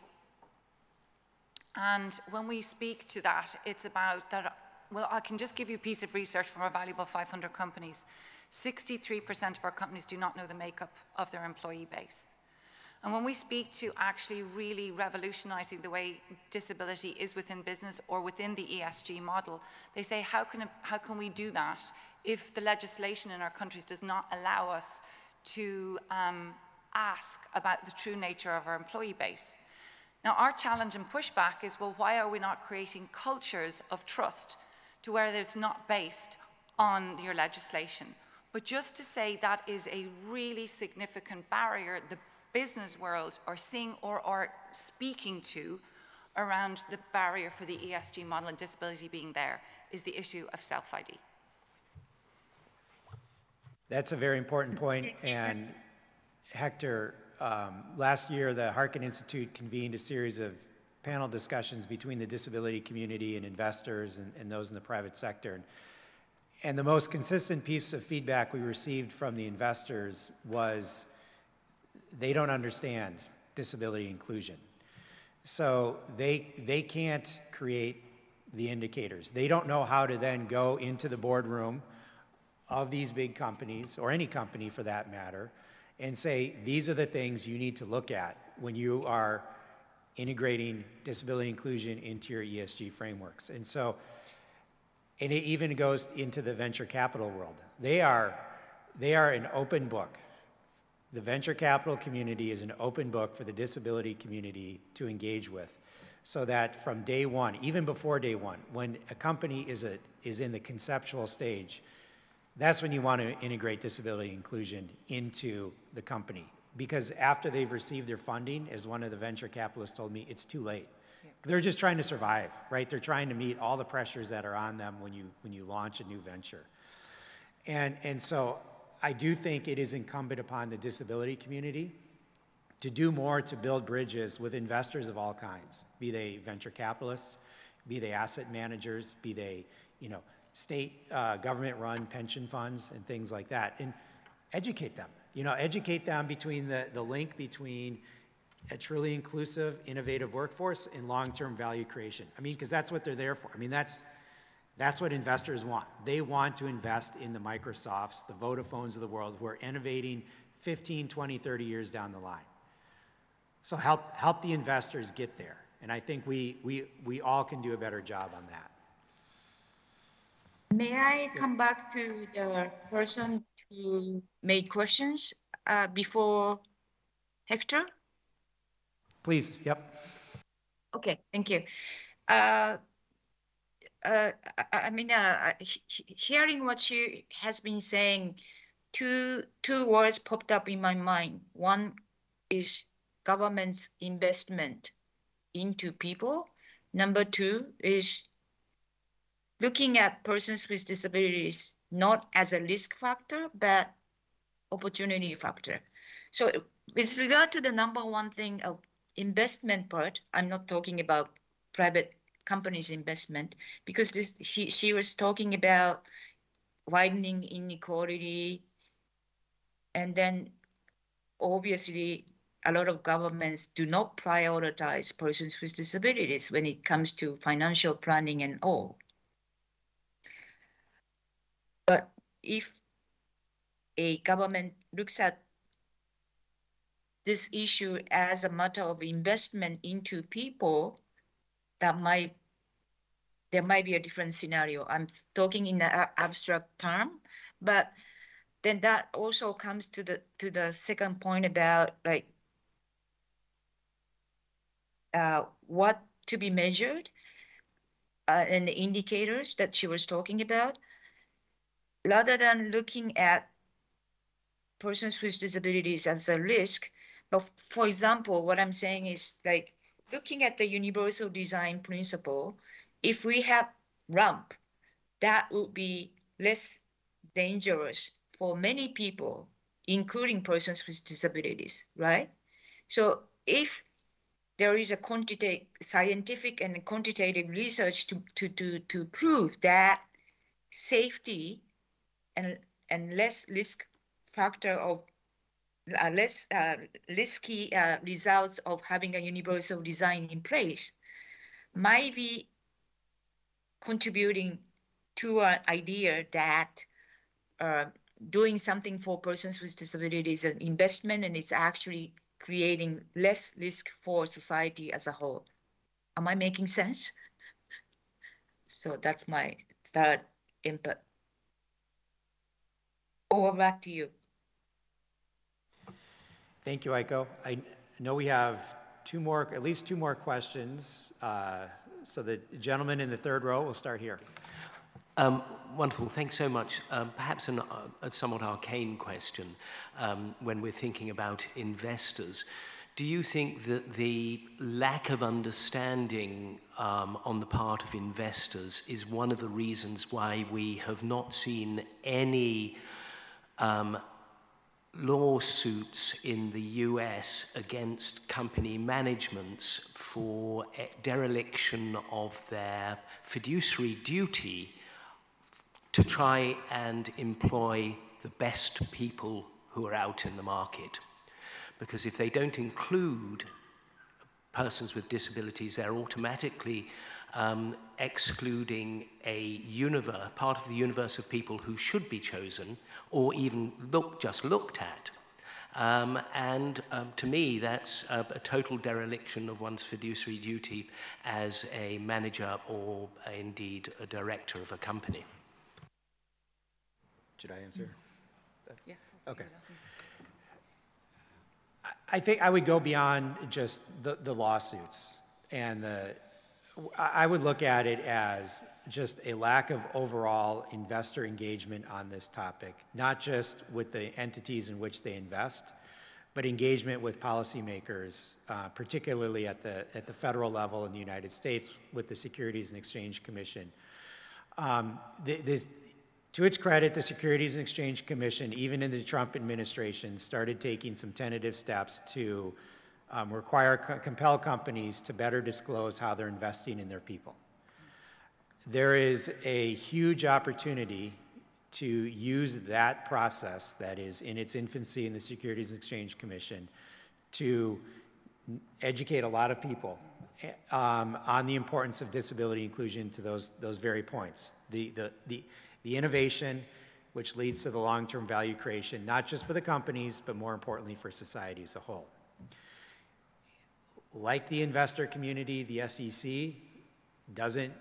And when we speak to that, it's about that well, I can just give you a piece of research from our valuable 500 companies. 63% of our companies do not know the makeup of their employee base. And when we speak to actually really revolutionizing the way disability is within business or within the ESG model, they say, how can, how can we do that if the legislation in our countries does not allow us to um, ask about the true nature of our employee base? Now, our challenge and pushback is, well, why are we not creating cultures of trust to where it's not based on your legislation. But just to say that is a really significant barrier the business world are seeing or are speaking to around the barrier for the ESG model and disability being there is the issue of self-ID. That's a very important point. point, and Hector, um, last year the Harkin Institute convened a series of panel discussions between the disability community and investors and, and those in the private sector. And, And the most consistent piece of feedback we received from the investors was they don't understand disability inclusion. So they, they can't create the indicators. They don't know how to then go into the boardroom of these big companies, or any company for that matter, and say, these are the things you need to look at when you are integrating disability inclusion into your ESG frameworks. And so, and it even goes into the venture capital world. They are, they are an open book. The venture capital community is an open book for the disability community to engage with. So that from day one, even before day one, when a company is, a, is in the conceptual stage, that's when you want to integrate disability inclusion into the company. Because after they've received their funding, as one of the venture capitalists told me, it's too late. Yeah. They're just trying to survive, right? They're trying to meet all the pressures that are on them when you, when you launch a new venture. And, and so I do think it is incumbent upon the disability community to do more to build bridges with investors of all kinds, be they venture capitalists, be they asset managers, be they, you know, state uh, government-run pension funds and things like that, and educate them. You know, educate them between the, the link between a truly inclusive, innovative workforce and long-term value creation. I mean, because that's what they're there for. I mean, that's, that's what investors want. They want to invest in the Microsofts, the Vodafones of the world who are innovating 15, 20, 30 years down the line. So help, help the investors get there. And I think we, we, we all can do a better job on that. May I come back to the person who made questions uh, before Hector? Please, yep. Okay, thank you. Uh, uh, I, I, mean, uh, hearing what she has been saying, two two words popped up in my mind. One is government's investment into people. Number two is looking at persons with disabilities not as a risk factor, but opportunity factor. So with regard to the number one thing of investment part, I'm not talking about private companies investment because this he, she was talking about widening inequality and then obviously a lot of governments do not prioritize persons with disabilities when it comes to financial planning and all. But if a government looks at this issue as a matter of investment into people, that might there might be a different scenario. I'm talking in an abstract term, but then that also comes to the to the second point about like uh, what to be measured uh, and the indicators that she was talking about rather than looking at persons with disabilities as a risk, but for example, what I'm saying is like looking at the universal design principle, if we have ramp, that would be less dangerous for many people, including persons with disabilities, right? So if there is a quantitative, scientific and quantitative research to, to, to, to prove that safety and, and less risk factor of uh, less uh, risky uh, results of having a universal design in place might be contributing to an idea that uh, doing something for persons with disabilities is an investment and it's actually creating less risk for society as a whole. Am I making sense? So that's my third input. Over back to you. Thank you, Aiko. I know we have two more, at least two more questions. Uh, so the gentleman in the third row, will start here. Um, wonderful, thanks so much. Um, perhaps an, uh, a somewhat arcane question um, when we're thinking about investors. Do you think that the lack of understanding um, on the part of investors is one of the reasons why we have not seen any um, lawsuits in the US against company managements for dereliction of their fiduciary duty to try and employ the best people who are out in the market. Because if they don't include persons with disabilities, they're automatically um, excluding a universe, part of the universe of people who should be chosen or even look, just looked at. Um, and um, to me, that's a, a, total dereliction of one's fiduciary duty as a manager or uh, indeed a director of a company. Should I answer? Yeah. Okay. I think I would go beyond just the, the lawsuits and the, I would look at it as just a lack of overall investor engagement on this topic, not just with the entities in which they invest, but engagement with policymakers, uh, particularly at the, at the federal level in the United States with the Securities and Exchange Commission. Um, this, to its credit, the Securities and Exchange Commission, even in the Trump administration, started taking some tentative steps to um, require, co compel companies to better disclose how they're investing in their people. There is a huge opportunity to use that process that is in its infancy in the Securities and Exchange Commission to educate a lot of people um, on the importance of disability inclusion to those, those very points. The, the, the, the innovation, which leads to the long-term value creation, not just for the companies, but more importantly for society as a whole. Like the investor community, the SEC doesn't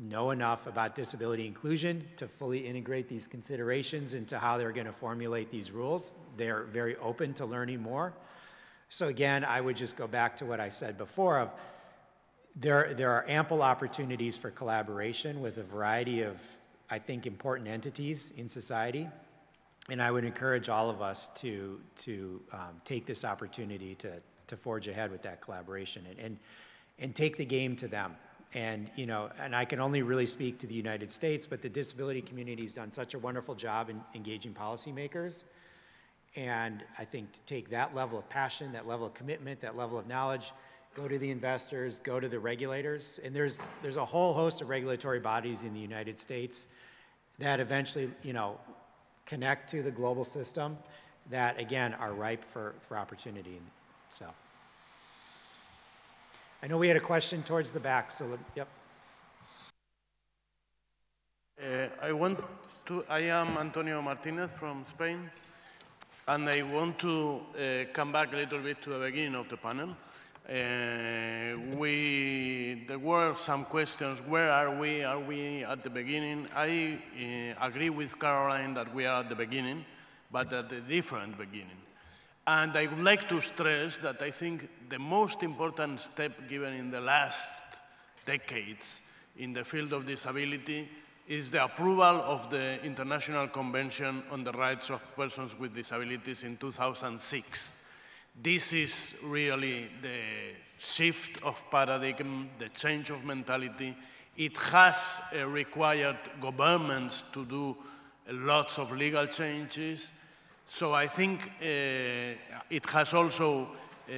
know enough about disability inclusion to fully integrate these considerations into how they're going to formulate these rules. They're very open to learning more. So again, I would just go back to what I said before of there, there are ample opportunities for collaboration with a variety of I think, important entities in society. And I would encourage all of us to, to um, take this opportunity to, to forge ahead with that collaboration and, and, and take the game to them. And, you know, and I can only really speak to the United States, but the disability community has done such a wonderful job in engaging policymakers. And I think to take that level of passion, that level of commitment, that level of knowledge, go to the investors, go to the regulators. And there's, there's a whole host of regulatory bodies in the United States that eventually, you know, connect to the global system that, again, are ripe for, for opportunity. So I know we had a question towards the back, so yep. Uh, I want to, I am Antonio Martinez from Spain, and I want to uh, come back a little bit to the beginning of the panel. Uh, we, there were some questions, where are we? Are we at the beginning? I uh, agree with Caroline that we are at the beginning, but at a different beginning. And I would like to stress that I think the most important step given in the last decades in the field of disability is the approval of the International Convention on the Rights of Persons with Disabilities in 2006. This is really the shift of paradigm, the change of mentality. It has uh, required governments to do lots of legal changes. So I think uh, it has also uh,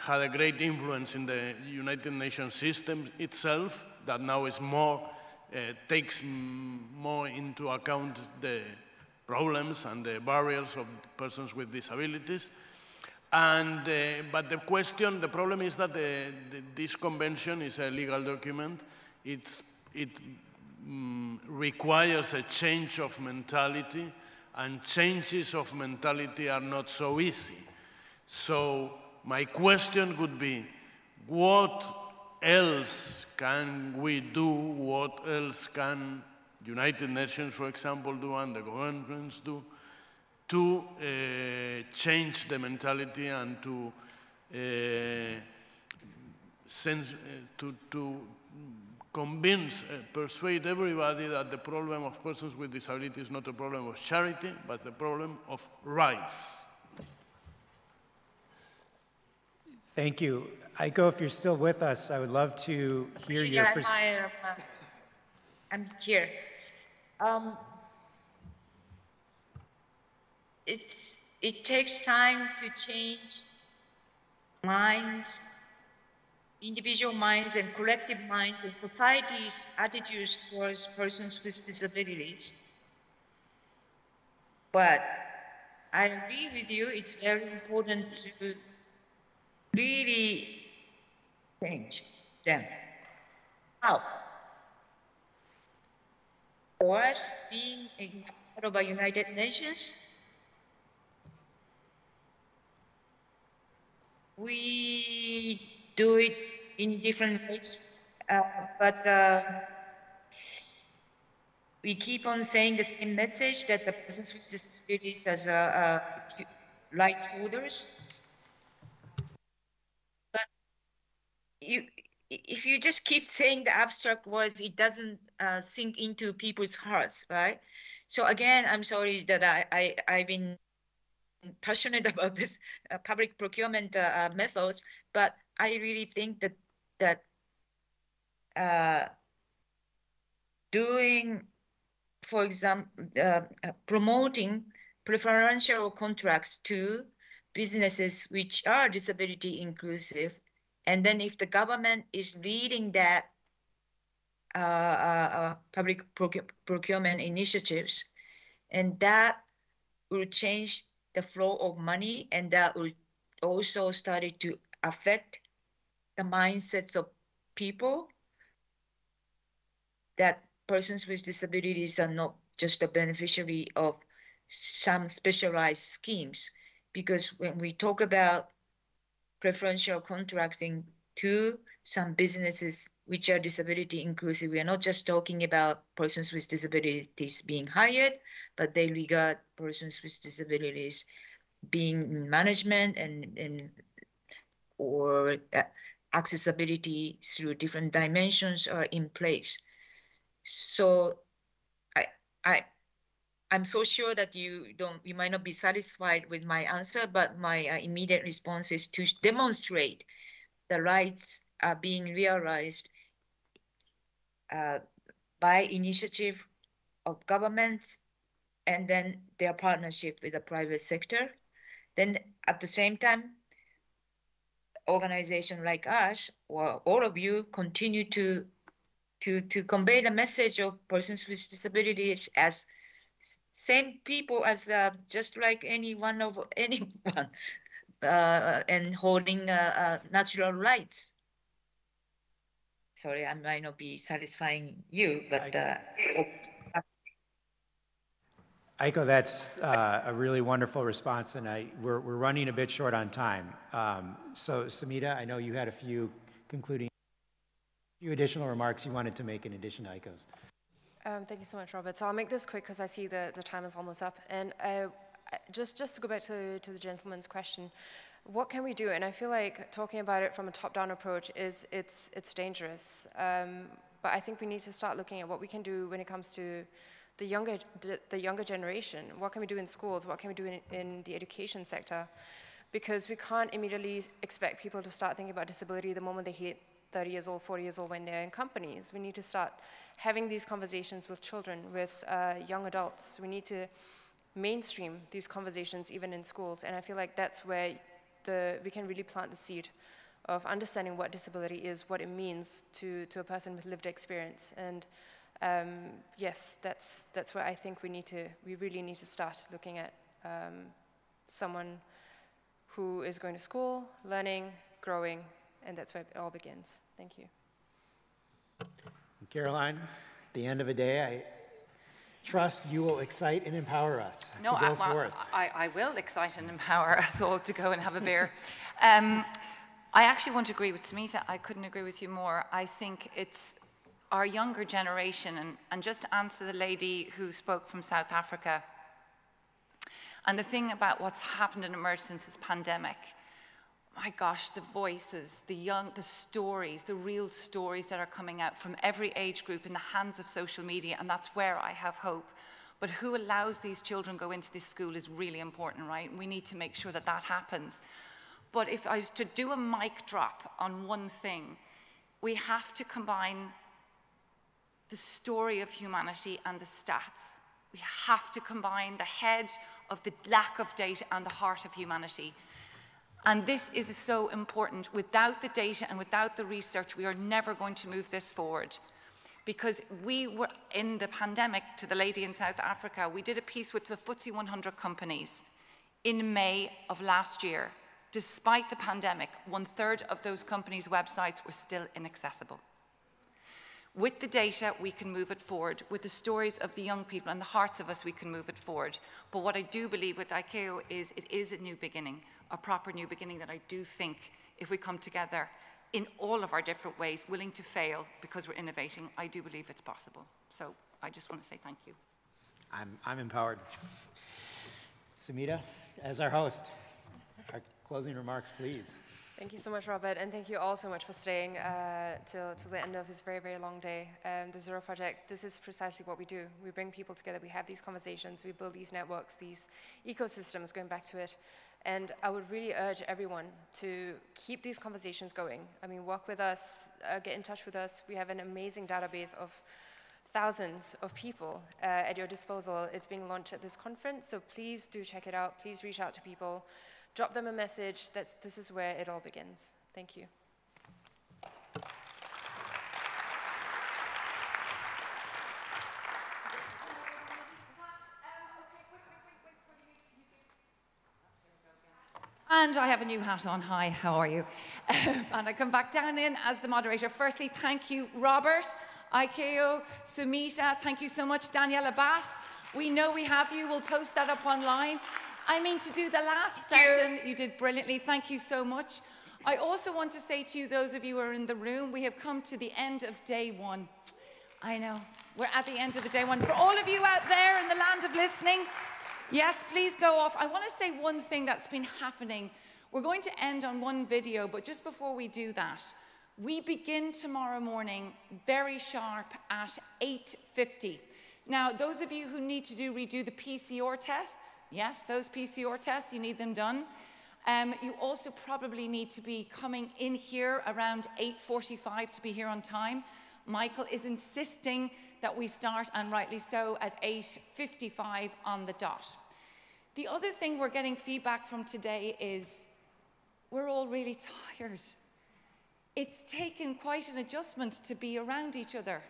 had a great influence in the United Nations system itself that now is more, uh, takes more into account the problems and the barriers of persons with disabilities. And, uh, but the question, the problem is that the, the, this convention is a legal document. It's, it mm, requires a change of mentality, and changes of mentality are not so easy. So my question would be, what else can we do? What else can United Nations, for example, do, and the governments do to uh, change the mentality and to, uh, sense, uh, to, to convince, uh, persuade everybody that the problem of persons with disability is not a problem of charity, but the problem of rights. Thank you. Aiko, if you're still with us, I would love to hear your... Yeah, I'm here. Um, it's, it takes time to change minds individual minds and collective minds and society's attitudes towards persons with disabilities. But I agree with you, it's very important to really change them. How? For us, being a part of a United Nations, we do it in different ways, uh, but uh, we keep on saying the same message that the persons with disabilities as uh, rights holders. But you, if you just keep saying the abstract words, it doesn't uh, sink into people's hearts, right? So again, I'm sorry that I, I, I've been passionate about this uh, public procurement uh, methods, but I really think that that uh, doing, for example, uh, uh, promoting preferential contracts to businesses which are disability inclusive, and then if the government is leading that public procurement initiatives, and that will change the flow of money and that will also started to affect the mindsets of people that persons with disabilities are not just a beneficiary of some specialized schemes. Because when we talk about preferential contracting to some businesses which are disability inclusive, we are not just talking about persons with disabilities being hired, but they regard persons with disabilities being in management and, and or uh, accessibility through different dimensions are in place. So I, I, I'm so sure that you don't, you might not be satisfied with my answer, but my uh, immediate response is to demonstrate the rights are being realized uh, by initiative of governments and then their partnership with the private sector. Then at the same time, organization like us or all of you continue to to to convey the message of persons with disabilities as same people as uh, just like any one of anyone uh, and holding uh, uh natural rights. Sorry i might not be satisfying you but uh, Aiko, that's uh, a really wonderful response, and I, we're, we're running a bit short on time. Um, so, Samita, I know you had a few concluding, few additional remarks you wanted to make in addition to Aiko's. Um, thank you so much, Robert. So I'll make this quick because I see the, the time is almost up. And uh, just, just to go back to, to the gentleman's question, what can we do? And I feel like talking about it from a top-down approach is it's, it's dangerous. Um, but I think we need to start looking at what we can do when it comes to the younger, the, younger generation? What can we do in schools? What can we do in, in the education sector? Because we can't immediately expect people to start thinking about disability the moment they hit 30 years old, 40 years old when they're in companies. We need to start having these conversations with children, with uh, young adults. We need to mainstream these conversations even in schools. And I feel like that's where the, we can really plant the seed of understanding what disability is, what it means to, to a person with lived experience. And um, yes, that's, that's where I think we need to, we really need to start looking at um, someone who is going to school, learning, growing, and that's where it all begins. Thank you. Caroline, at the end of the day, I trust you will excite and empower us no, to go I, forth. I, I, will excite and empower us all to go and have a beer. um, I actually want to agree with Samita. I couldn't agree with you more. I think it's our younger generation, and, and just to answer the lady who spoke from South Africa, and the thing about what's happened and emerged since this pandemic, my gosh, the voices, the young, the stories, the real stories that are coming out from every age group in the hands of social media, and that's where I have hope. But who allows these children go into this school is really important, right? We need to make sure that that happens. But if I was to do a mic drop on one thing, we have to combine the story of humanity and the stats. We have to combine the head of the lack of data and the heart of humanity. And this is so important. Without the data and without the research, we are never going to move this forward. Because we were in the pandemic, to the lady in South Africa, we did a piece with the FTSE 100 companies in May of last year. Despite the pandemic, one third of those companies' websites were still inaccessible. With the data, we can move it forward. With the stories of the young people and the hearts of us, we can move it forward. But what I do believe with Aiko is it is a new beginning, a proper new beginning that I do think if we come together in all of our different ways, willing to fail because we're innovating, I do believe it's possible. So I just want to say thank you. I'm, I'm empowered. Sumita, as our host, our closing remarks, please. Thank you so much, Robert, and thank you all so much for staying uh, till, till the end of this very, very long day. Um, the Zero Project, this is precisely what we do. We bring people together, we have these conversations, we build these networks, these ecosystems, going back to it. And I would really urge everyone to keep these conversations going. I mean, work with us, uh, get in touch with us. We have an amazing database of thousands of people uh, at your disposal. It's being launched at this conference, so please do check it out. Please reach out to people drop them a message that this is where it all begins. Thank you. And I have a new hat on. Hi, how are you? and I come back down in as the moderator. Firstly, thank you, Robert, Aiko, Sumita. Thank you so much, Daniela Bas. We know we have you. We'll post that up online. I mean, to do the last session, you did brilliantly. Thank you so much. I also want to say to you, those of you who are in the room, we have come to the end of day one. I know, we're at the end of the day one. For all of you out there in the land of listening, yes, please go off. I want to say one thing that's been happening. We're going to end on one video, but just before we do that, we begin tomorrow morning very sharp at 8.50. Now, those of you who need to do redo the PCR tests, yes, those PCR tests, you need them done. Um, you also probably need to be coming in here around 8.45 to be here on time. Michael is insisting that we start, and rightly so, at 8.55 on the dot. The other thing we're getting feedback from today is we're all really tired. It's taken quite an adjustment to be around each other.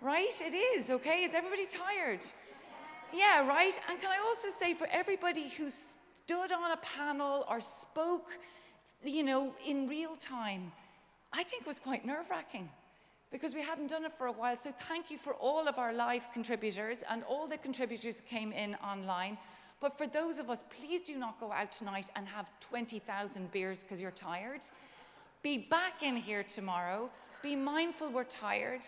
Right? It is, okay? Is everybody tired? Yeah, right? And can I also say for everybody who stood on a panel or spoke, you know, in real time, I think it was quite nerve wracking because we hadn't done it for a while. So thank you for all of our live contributors and all the contributors that came in online. But for those of us, please do not go out tonight and have 20,000 beers because you're tired. Be back in here tomorrow. Be mindful we're tired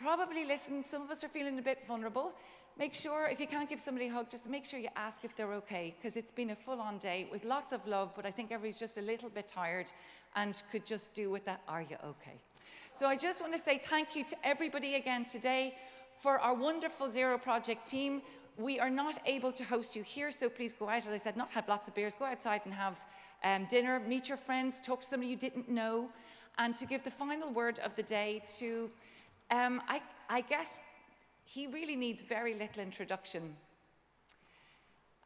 probably listen. Some of us are feeling a bit vulnerable. Make sure, if you can't give somebody a hug, just make sure you ask if they're okay, because it's been a full on day with lots of love, but I think everybody's just a little bit tired and could just do with that, are you okay? So I just want to say thank you to everybody again today for our wonderful Zero Project team. We are not able to host you here, so please go out. As I said, not have lots of beers, go outside and have um, dinner, meet your friends, talk to somebody you didn't know, and to give the final word of the day to um, I, I, guess he really needs very little introduction.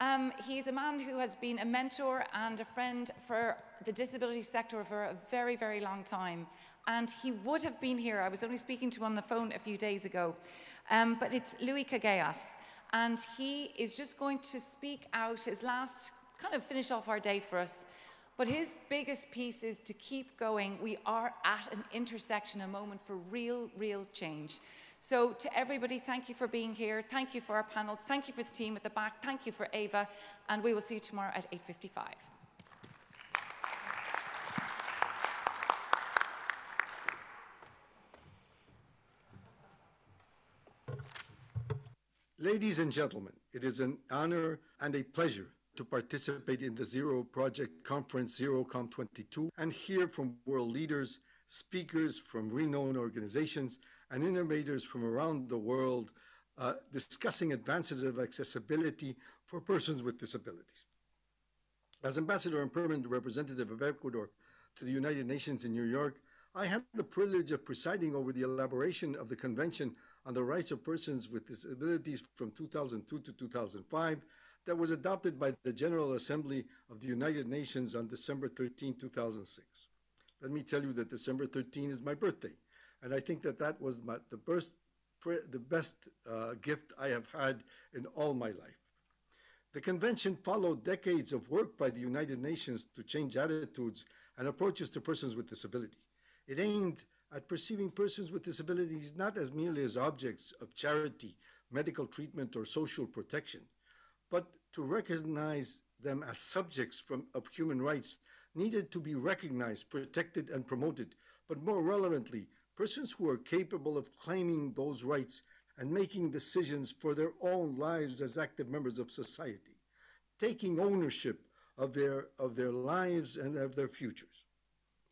Um, he's a man who has been a mentor and a friend for the disability sector for a very, very long time. And he would have been here. I was only speaking to him on the phone a few days ago. Um, but it's Luis Gallegos. And he is just going to speak out his last, kind of finish off our day for us. But his biggest piece is to keep going. We are at an intersection, a moment for real, real change. So to everybody, thank you for being here. Thank you for our panels. Thank you for the team at the back. Thank you for Ava. And we will see you tomorrow at 8.55. Ladies and gentlemen, it is an honor and a pleasure to participate in the Zero Project Conference ZeroCon 22 and hear from world leaders, speakers from renowned organizations, and innovators from around the world uh, discussing advances of accessibility for persons with disabilities. As ambassador and permanent representative of Ecuador to the United Nations in New York, I had the privilege of presiding over the elaboration of the Convention on the Rights of Persons with Disabilities from 2002 to 2005 that was adopted by the General Assembly of the United Nations on December 13, 2006. Let me tell you that December 13 is my birthday, and I think that that was my, the, best, the best uh, gift I have had in all my life. The convention followed decades of work by the United Nations to change attitudes and approaches to persons with disability. It aimed at perceiving persons with disabilities not as merely as objects of charity, medical treatment, or social protection, but to recognize them as subjects from, of human rights needed to be recognized, protected, and promoted, but more relevantly, persons who are capable of claiming those rights and making decisions for their own lives as active members of society, taking ownership of their, of their lives and of their futures.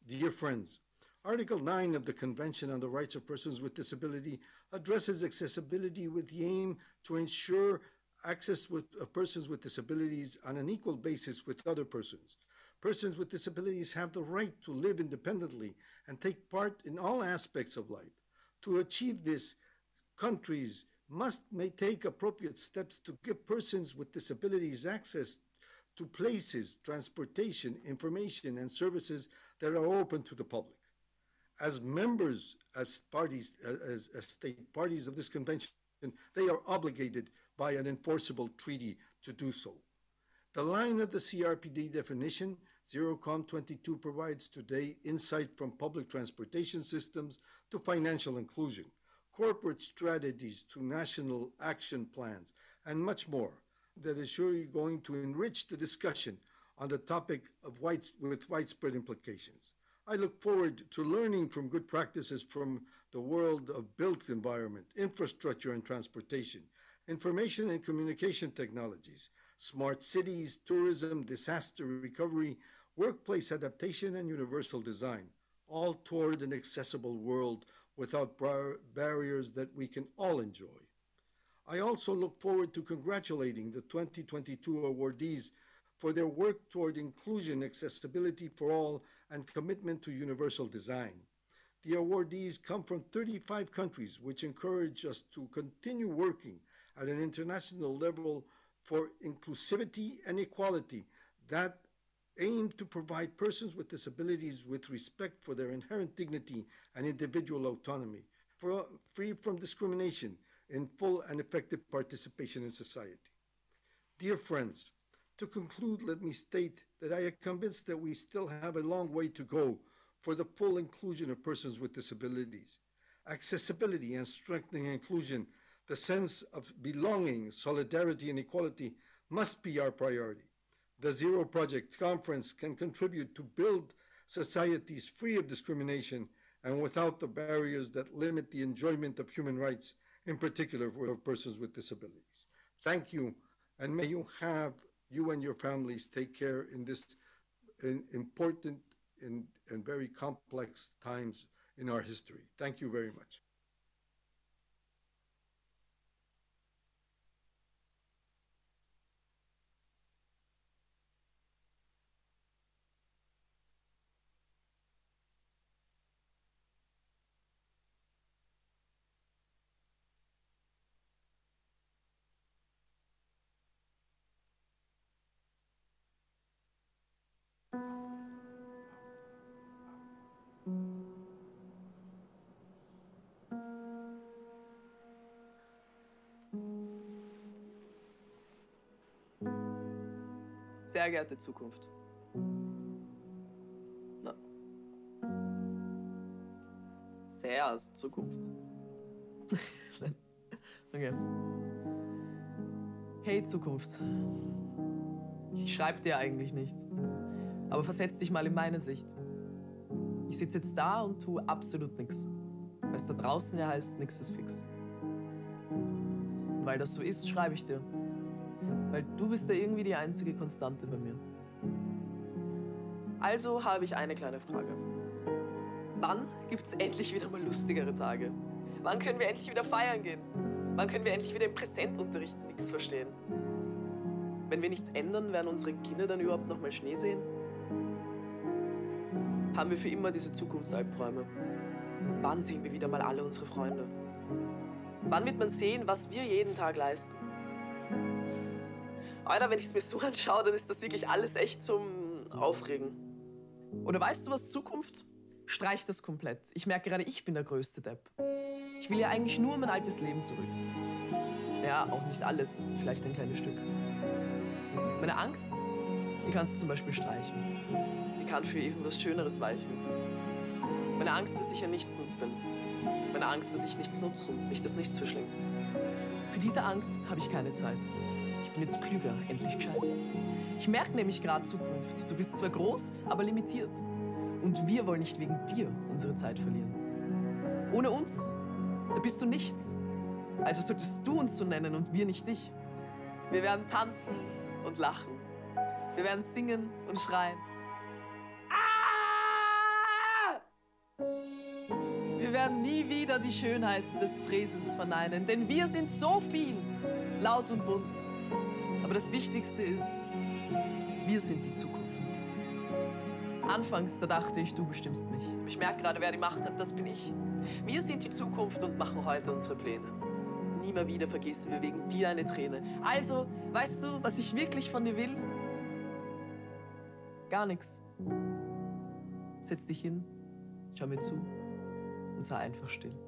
Dear friends, Article 9 of the Convention on the Rights of Persons with Disability addresses accessibility with the aim to ensure access with uh, persons with disabilities on an equal basis with other persons. Persons with disabilities have the right to live independently and take part in all aspects of life. To achieve this, countries must may take appropriate steps to give persons with disabilities access to places, transportation, information, and services that are open to the public as members, as parties, as, as state parties of this convention, they are obligated by an enforceable treaty to do so. The line of the CRPD definition, ZeroCon 22 provides today insight from public transportation systems to financial inclusion, corporate strategies to national action plans, and much more that is surely going to enrich the discussion on the topic of with widespread implications. I look forward to learning from good practices from the world of built environment, infrastructure and transportation, information and communication technologies, smart cities, tourism, disaster recovery, workplace adaptation, and universal design, all toward an accessible world without bar barriers that we can all enjoy. I also look forward to congratulating the 2022 awardees for their work toward inclusion, accessibility for all, and commitment to universal design. The awardees come from 35 countries, which encourage us to continue working at an international level for inclusivity and equality that aim to provide persons with disabilities with respect for their inherent dignity and individual autonomy, free from discrimination, in full and effective participation in society. Dear friends, to conclude, let me state that I am convinced that we still have a long way to go for the full inclusion of persons with disabilities. Accessibility and strengthening inclusion, the sense of belonging, solidarity, and equality must be our priority. The Zero Project Conference can contribute to build societies free of discrimination and without the barriers that limit the enjoyment of human rights, in particular for persons with disabilities. Thank you, and may you have you and your families take care in this in important and, and very complex times in our history. Thank you very much. Sehr geehrte Zukunft. Na. Sehr Zukunft. okay. Hey Zukunft. Ich schreibe dir eigentlich nicht. Aber versetz dich mal in meine Sicht. Ich sitze jetzt da und tue absolut nichts. Weil es da draußen ja heißt, nichts ist fix. Und weil das so ist, schreibe ich dir. Weil du bist ja irgendwie die einzige Konstante bei mir. Also habe ich eine kleine Frage. Wann gibt es endlich wieder mal lustigere Tage? Wann können wir endlich wieder feiern gehen? Wann können wir endlich wieder im Präsentunterricht nichts verstehen? Wenn wir nichts ändern, werden unsere Kinder dann überhaupt noch mal Schnee sehen? Haben wir für immer diese Zukunftsalbträume? Wann sehen wir wieder mal alle unsere Freunde? Wann wird man sehen, was wir jeden Tag leisten? Alter, wenn ich es mir so anschaue, dann ist das wirklich alles echt zum Aufregen. Oder weißt du was, Zukunft? Streich das komplett. Ich merke gerade, ich bin der größte Depp. Ich will ja eigentlich nur mein altes Leben zurück. Ja, auch nicht alles, vielleicht ein kleines Stück. Meine Angst, die kannst du zum Beispiel streichen. Die kann für irgendwas Schöneres weichen. Meine Angst, dass ich ein Nichtsnutz bin. Meine Angst, dass ich nichts nutze und mich das Nichts verschlingt. Für diese Angst habe ich keine Zeit. Ich bin jetzt klüger, endlich gescheit. Ich merke nämlich gerade Zukunft. Du bist zwar groß, aber limitiert. Und wir wollen nicht wegen dir unsere Zeit verlieren. Ohne uns, da bist du nichts. Also solltest du uns so nennen und wir nicht dich. Wir werden tanzen und lachen. Wir werden singen und schreien. Ah! Wir werden nie wieder die Schönheit des Präsens verneinen, denn wir sind so viel, laut und bunt. Aber das Wichtigste ist, wir sind die Zukunft. Anfangs, da dachte ich, du bestimmst mich. Ich merke gerade, wer die Macht hat, das bin ich. Wir sind die Zukunft und machen heute unsere Pläne. Nie mehr wieder vergessen wir wegen dir eine Träne. Also, weißt du, was ich wirklich von dir will? Gar nichts. Setz dich hin, schau mir zu und sei einfach still.